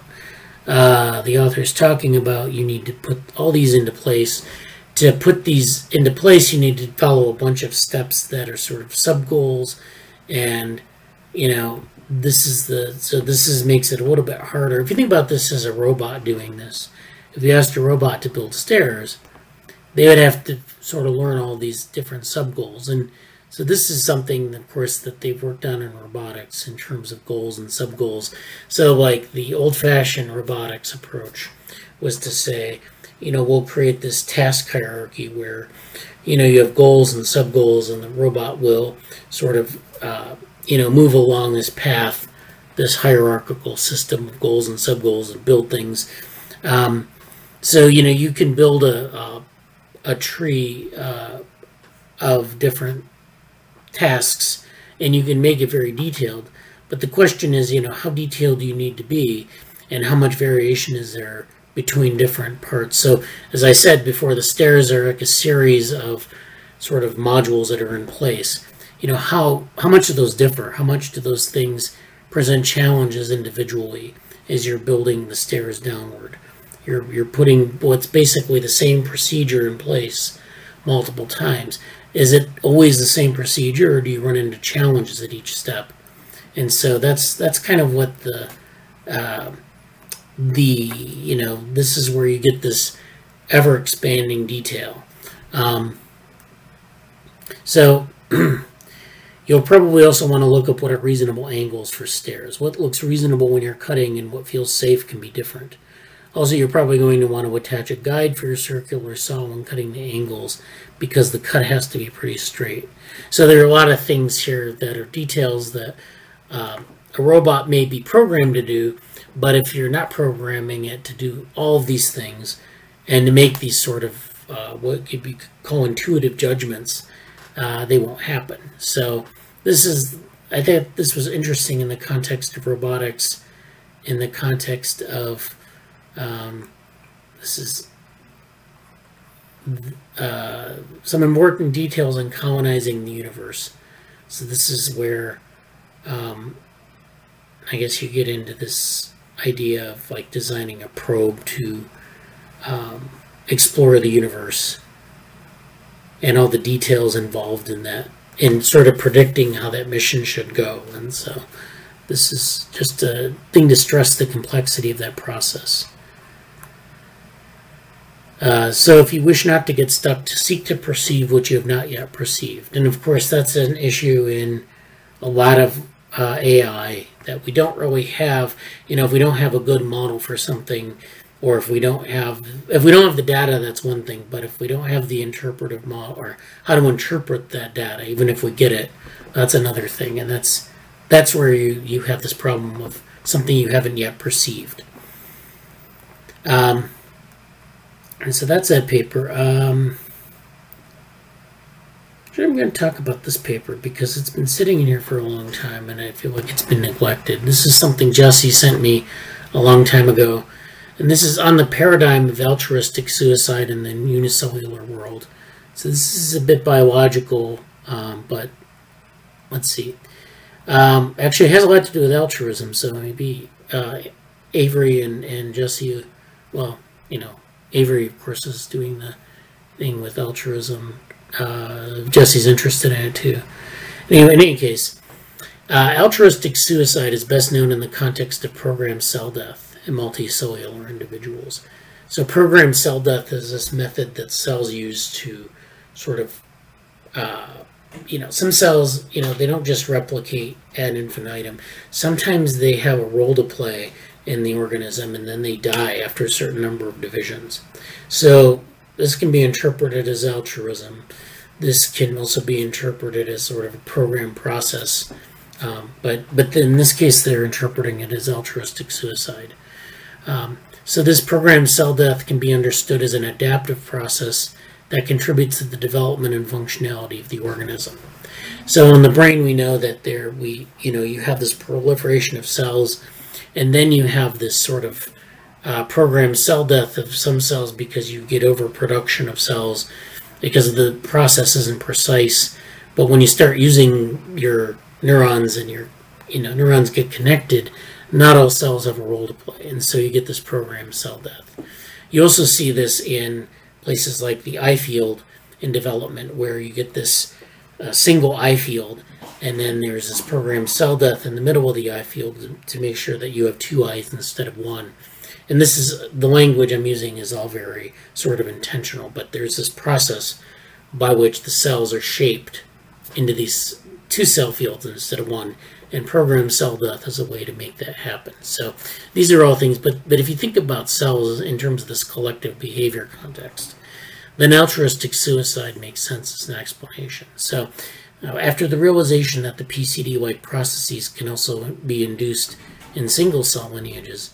uh, the author is talking about. You need to put all these into place. To put these into place, you need to follow a bunch of steps that are sort of sub-goals and, you know, this is the so this is makes it a little bit harder. If you think about this as a robot doing this, if you asked a robot to build stairs, they would have to sort of learn all these different sub goals. And so this is something, of course, that they've worked on in robotics in terms of goals and sub goals. So like the old-fashioned robotics approach was to say, you know, we'll create this task hierarchy where, you know, you have goals and sub goals, and the robot will sort of uh, you know, move along this path, this hierarchical system of goals and sub goals and build things. Um, so you know, you can build a a, a tree uh, of different tasks, and you can make it very detailed. But the question is, you know, how detailed do you need to be, and how much variation is there between different parts? So, as I said before, the stairs are like a series of sort of modules that are in place you know how how much do those differ how much do those things present challenges individually as you're building the stairs downward you're you're putting what's basically the same procedure in place multiple times is it always the same procedure or do you run into challenges at each step and so that's that's kind of what the uh, the you know this is where you get this ever expanding detail um, so You'll probably also want to look up what are reasonable angles for stairs. What looks reasonable when you're cutting and what feels safe can be different. Also, you're probably going to want to attach a guide for your circular saw when cutting the angles because the cut has to be pretty straight. So there are a lot of things here that are details that uh, a robot may be programmed to do, but if you're not programming it to do all of these things and to make these sort of uh, what could be called intuitive judgments, uh, they won't happen. So this is, I think this was interesting in the context of robotics, in the context of, um, this is uh, some important details on colonizing the universe. So this is where um, I guess you get into this idea of like designing a probe to um, explore the universe and all the details involved in that in sort of predicting how that mission should go. And so this is just a thing to stress the complexity of that process. Uh, so if you wish not to get stuck, to seek to perceive what you have not yet perceived. And of course, that's an issue in a lot of uh, AI that we don't really have. You know, if we don't have a good model for something, or if we don't have if we don't have the data that's one thing but if we don't have the interpretive model or how to interpret that data even if we get it that's another thing and that's that's where you you have this problem of something you haven't yet perceived um, and so that's that paper um, I'm going to talk about this paper because it's been sitting in here for a long time and I feel like it's been neglected. This is something Jesse sent me a long time ago. And this is on the paradigm of altruistic suicide in the unicellular world. So this is a bit biological, um, but let's see. Um, actually, it has a lot to do with altruism. So maybe uh, Avery and, and Jesse, well, you know, Avery, of course, is doing the thing with altruism. Uh, Jesse's interested in it too. Anyway, in any case, uh, altruistic suicide is best known in the context of programmed cell death in multicellular individuals. So, programmed cell death is this method that cells use to sort of, uh, you know, some cells, you know, they don't just replicate ad infinitum. Sometimes they have a role to play in the organism and then they die after a certain number of divisions. So, this can be interpreted as altruism. This can also be interpreted as sort of a program process. Um, but, but in this case, they're interpreting it as altruistic suicide. Um, so this programmed cell death can be understood as an adaptive process that contributes to the development and functionality of the organism. So in the brain, we know that there we you know you have this proliferation of cells, and then you have this sort of uh, programmed cell death of some cells because you get overproduction of cells because the process isn't precise. But when you start using your neurons and your you know neurons get connected, not all cells have a role to play, and so you get this programmed cell death. You also see this in places like the eye field in development, where you get this uh, single eye field, and then there's this programmed cell death in the middle of the eye field to, to make sure that you have two eyes instead of one. And this is the language I'm using is all very sort of intentional, but there's this process by which the cells are shaped into these two cell fields instead of one, and program cell death as a way to make that happen. So these are all things, but, but if you think about cells in terms of this collective behavior context, then altruistic suicide makes sense as an explanation. So after the realization that the PCD-like processes can also be induced in single cell lineages,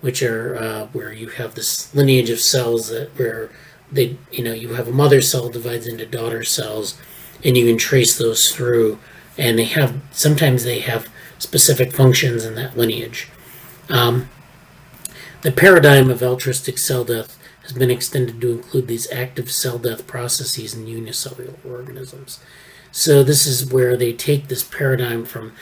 which are uh, where you have this lineage of cells that where they, you know, you have a mother cell divides into daughter cells, and you can trace those through, and they have sometimes they have specific functions in that lineage. Um, the paradigm of altruistic cell death has been extended to include these active cell death processes in unicellular organisms. So this is where they take this paradigm from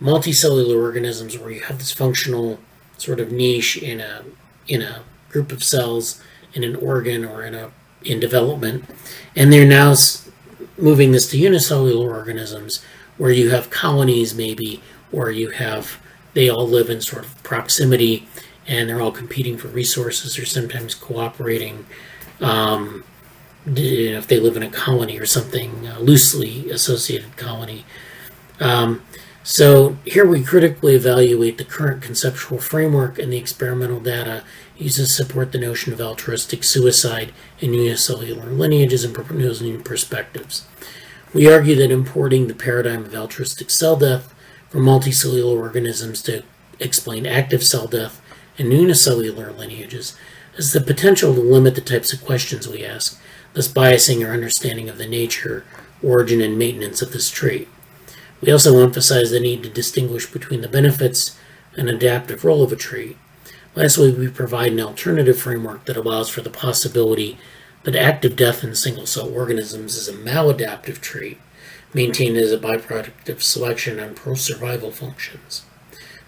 multicellular organisms where you have this functional sort of niche in a in a group of cells in an organ or in a in development and they're now moving this to unicellular organisms where you have colonies maybe or you have they all live in sort of proximity and they're all competing for resources or sometimes cooperating um, if they live in a colony or something loosely associated colony um, so here we critically evaluate the current conceptual framework and the experimental data used to support the notion of altruistic suicide in unicellular lineages and propose new perspectives. We argue that importing the paradigm of altruistic cell death from multicellular organisms to explain active cell death in unicellular lineages has the potential to limit the types of questions we ask, thus biasing our understanding of the nature, origin, and maintenance of this trait. We also emphasize the need to distinguish between the benefits and adaptive role of a trait. Lastly, we provide an alternative framework that allows for the possibility that active death in single cell organisms is a maladaptive trait maintained as a byproduct of selection and pro survival functions.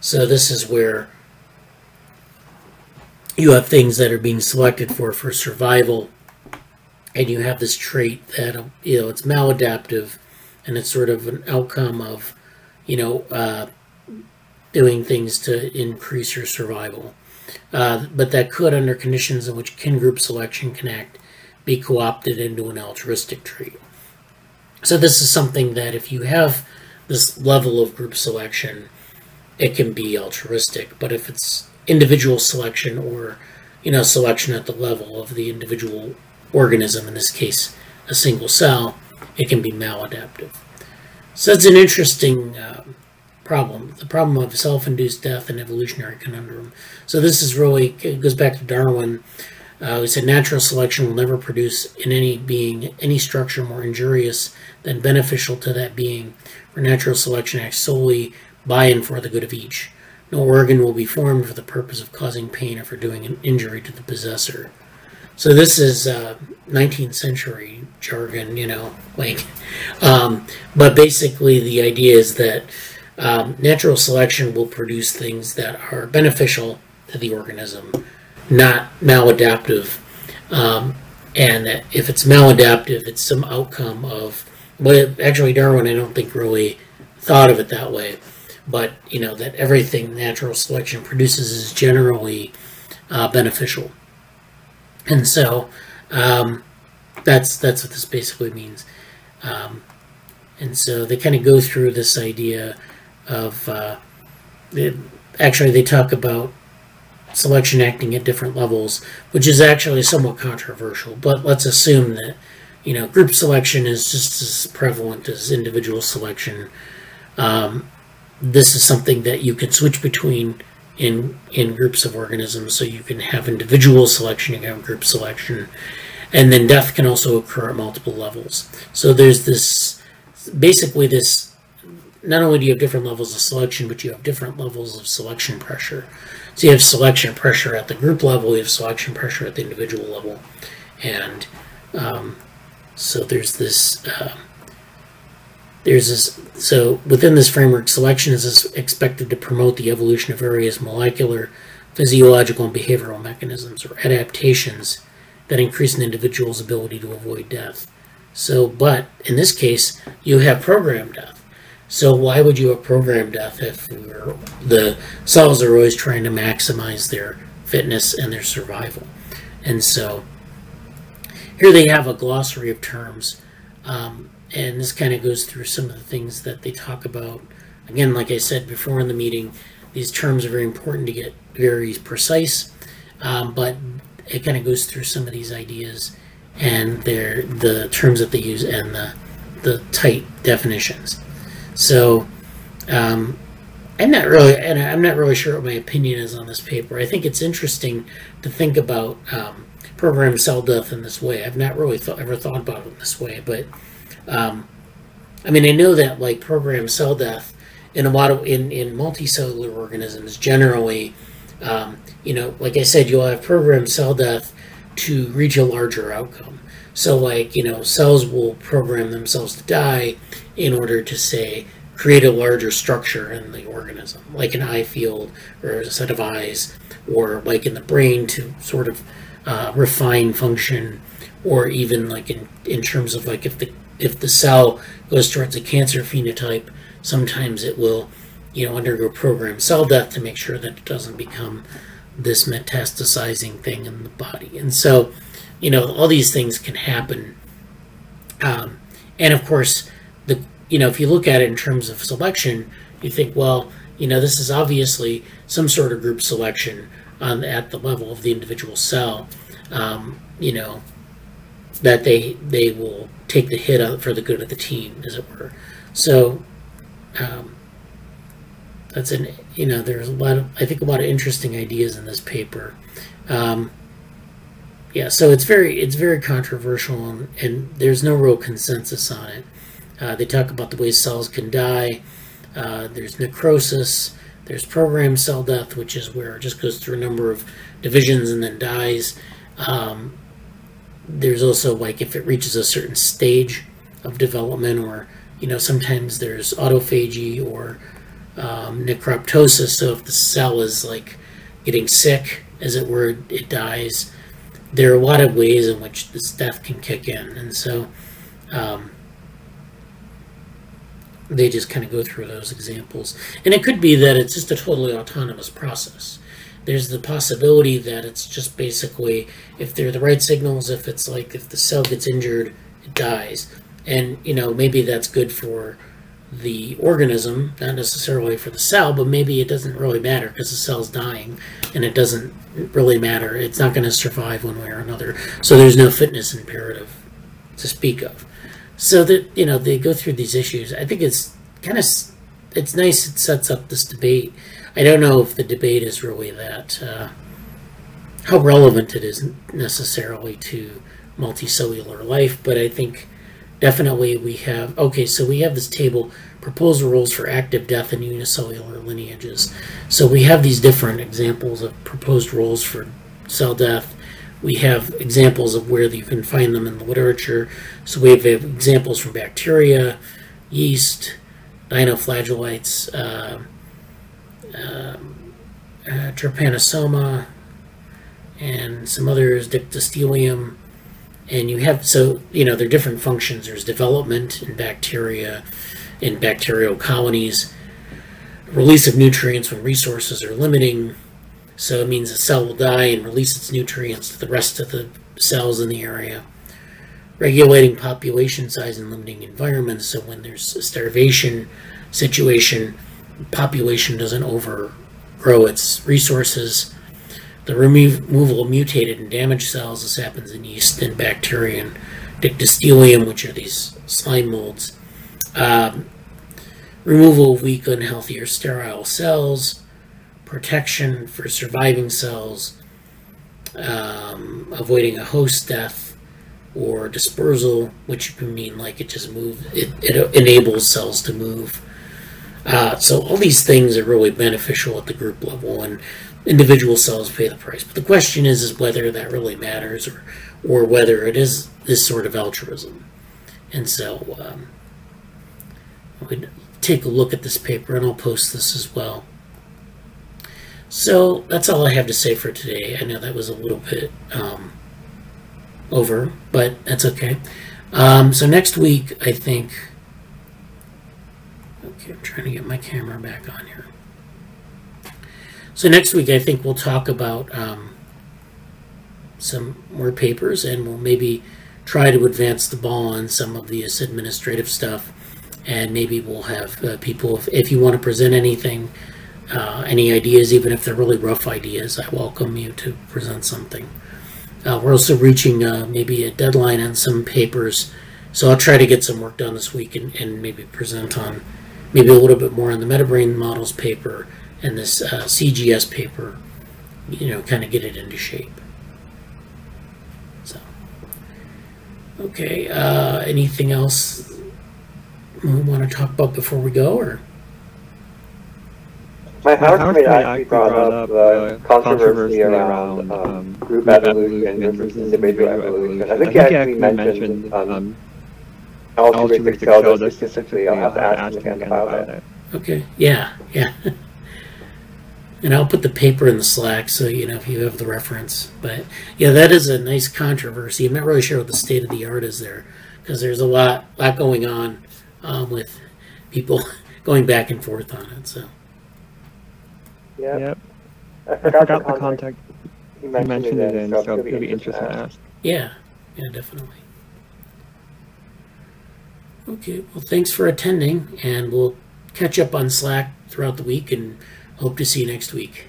So, this is where you have things that are being selected for for survival, and you have this trait that you know it's maladaptive and it's sort of an outcome of, you know, uh, doing things to increase your survival. Uh, but that could, under conditions in which kin group selection can act, be co-opted into an altruistic trait. So this is something that if you have this level of group selection, it can be altruistic. But if it's individual selection or, you know, selection at the level of the individual organism, in this case, a single cell, it can be maladaptive. So it's an interesting uh, problem, the problem of self-induced death and evolutionary conundrum. So this is really, it goes back to Darwin, uh, he said natural selection will never produce in any being any structure more injurious than beneficial to that being, for natural selection acts solely by and for the good of each. No organ will be formed for the purpose of causing pain or for doing an injury to the possessor. So this is uh, 19th century jargon, you know, like, um, but basically the idea is that um, natural selection will produce things that are beneficial to the organism, not maladaptive. Um, and that if it's maladaptive, it's some outcome of. Well, actually, Darwin, I don't think really thought of it that way, but you know that everything natural selection produces is generally uh, beneficial, and so um, that's that's what this basically means. Um, and so they kind of go through this idea of uh, it, actually they talk about selection acting at different levels, which is actually somewhat controversial. But let's assume that you know group selection is just as prevalent as individual selection. Um, this is something that you can switch between in in groups of organisms, so you can have individual selection, you can have group selection, and then death can also occur at multiple levels. So there's this basically this. Not only do you have different levels of selection, but you have different levels of selection pressure. So you have selection pressure at the group level, you have selection pressure at the individual level, and um, so there's this. Uh, there's this. So within this framework, selection is expected to promote the evolution of various molecular, physiological, and behavioral mechanisms or adaptations that increase an individual's ability to avoid death. So, but in this case, you have programmed death. So why would you have programmed death if the cells are always trying to maximize their fitness and their survival? And so here they have a glossary of terms, um, and this kind of goes through some of the things that they talk about. Again, like I said before in the meeting, these terms are very important to get very precise, um, but it kind of goes through some of these ideas and their the terms that they use and the the tight definitions. So, um, I'm not really, and I'm not really sure what my opinion is on this paper. I think it's interesting to think about um, programmed cell death in this way. I've not really th- ever thought about it in this way, but um, I mean, I know that like programmed cell death in a lot of in in multicellular organisms generally, um, you know, like I said, you'll have programmed cell death to reach a larger outcome. So, like, you know, cells will program themselves to die in order to, say, create a larger structure in the organism, like an eye field or a set of eyes, or like in the brain to sort of uh, refine function, or even like in, in terms of like if the if the cell goes towards a cancer phenotype, sometimes it will, you know, undergo programmed cell death to make sure that it doesn't become this metastasizing thing in the body. And so, you know, all these things can happen. Um, and of course, the you know, if you look at it in terms of selection, you think, well, you know, this is obviously some sort of group selection on at the level of the individual cell. Um, you know, that they they will take the hit out for the good of the team, as it were. So um, that's an you know, there's a lot of I think a lot of interesting ideas in this paper. Um, yeah, so it's very it's very controversial, and, and there's no real consensus on it. Uh, they talk about the way cells can die. Uh, there's necrosis. There's programmed cell death, which is where it just goes through a number of divisions and then dies. Um, there's also like if it reaches a certain stage of development, or you know sometimes there's autophagy or um, necroptosis. So if the cell is like getting sick, as it were, it dies there are a lot of ways in which this death can kick in, and so um, they just kind of go through those examples. And it could be that it's just a totally autonomous process. There's the possibility that it's just basically if they're the right signals, if it's like if the cell gets injured, it dies, and you know maybe that's good for the organism, not necessarily for the cell, but maybe it doesn't really matter because the cell's dying and it doesn't really matter. It's not going to survive one way or another. So there's no fitness imperative to speak of. So that, you know, they go through these issues. I think it's kind of, it's nice it sets up this debate. I don't know if the debate is really that, uh, how relevant it is necessarily to multicellular life, but I think definitely we have, okay, so we have this table proposal rules for active death in unicellular lineages. So we have these different examples of proposed rules for cell death. We have examples of where you can find them in the literature. So we have examples from bacteria, yeast, dinoflagellates, uh, um, uh, trypanosoma, and some others, dictyostelium. And you have, so, you know, there are different functions. There's development in bacteria, in bacterial colonies, release of nutrients when resources are limiting. So it means a cell will die and release its nutrients to the rest of the cells in the area. Regulating population size and limiting environments. So when there's a starvation situation, population doesn't overgrow its resources. The removal of mutated and damaged cells, this happens in yeast and bacteria and dictyostelium, which are these slime molds. Um, removal of weak, unhealthy, or sterile cells, protection for surviving cells, um, avoiding a host death, or dispersal, which can mean like it just moves, it, it enables cells to move. Uh, so all these things are really beneficial at the group level, and individual cells pay the price. But the question is, is whether that really matters, or, or whether it is this sort of altruism. And so, um, we'd take a look at this paper, and I'll post this as well. So that's all I have to say for today. I know that was a little bit um, over, but that's okay. Um, so next week, I think. I'm trying to get my camera back on here. So next week, I think we'll talk about um, some more papers, and we'll maybe try to advance the ball on some of this administrative stuff. And maybe we'll have uh, people, if, if you want to present anything, uh, any ideas, even if they're really rough ideas, I welcome you to present something. Uh, we're also reaching uh, maybe a deadline on some papers, so I'll try to get some work done this week and, and maybe present on maybe a little bit more on the MetaBrain models paper and this uh, CGS paper, you know, kind of get it into shape. So, okay, uh, anything else we want to talk about before we go, or? My Howard Committee actually brought up the controversy around um, group evolution versus individual evolution. I think he actually mentioned um, altruistic cell specifically. I'll have to ask him again about it. Okay, yeah, yeah. and I'll put the paper in the Slack so you know if you have the reference. But yeah, that is a nice controversy. I'm not really sure what the state of the art is there because there's a lot, lot going on um, with people going back and forth on it. So. Yep. Yep. I I forgot, forgot the the contact. You mentioned, mentioned it in, so so it'll it'll be interesting to ask. ask. Yeah, yeah, definitely. Okay, well, thanks for attending, and we'll catch up on Slack throughout the week and hope to see you next week.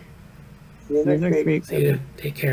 See you See you next next week. week. See you. Take care.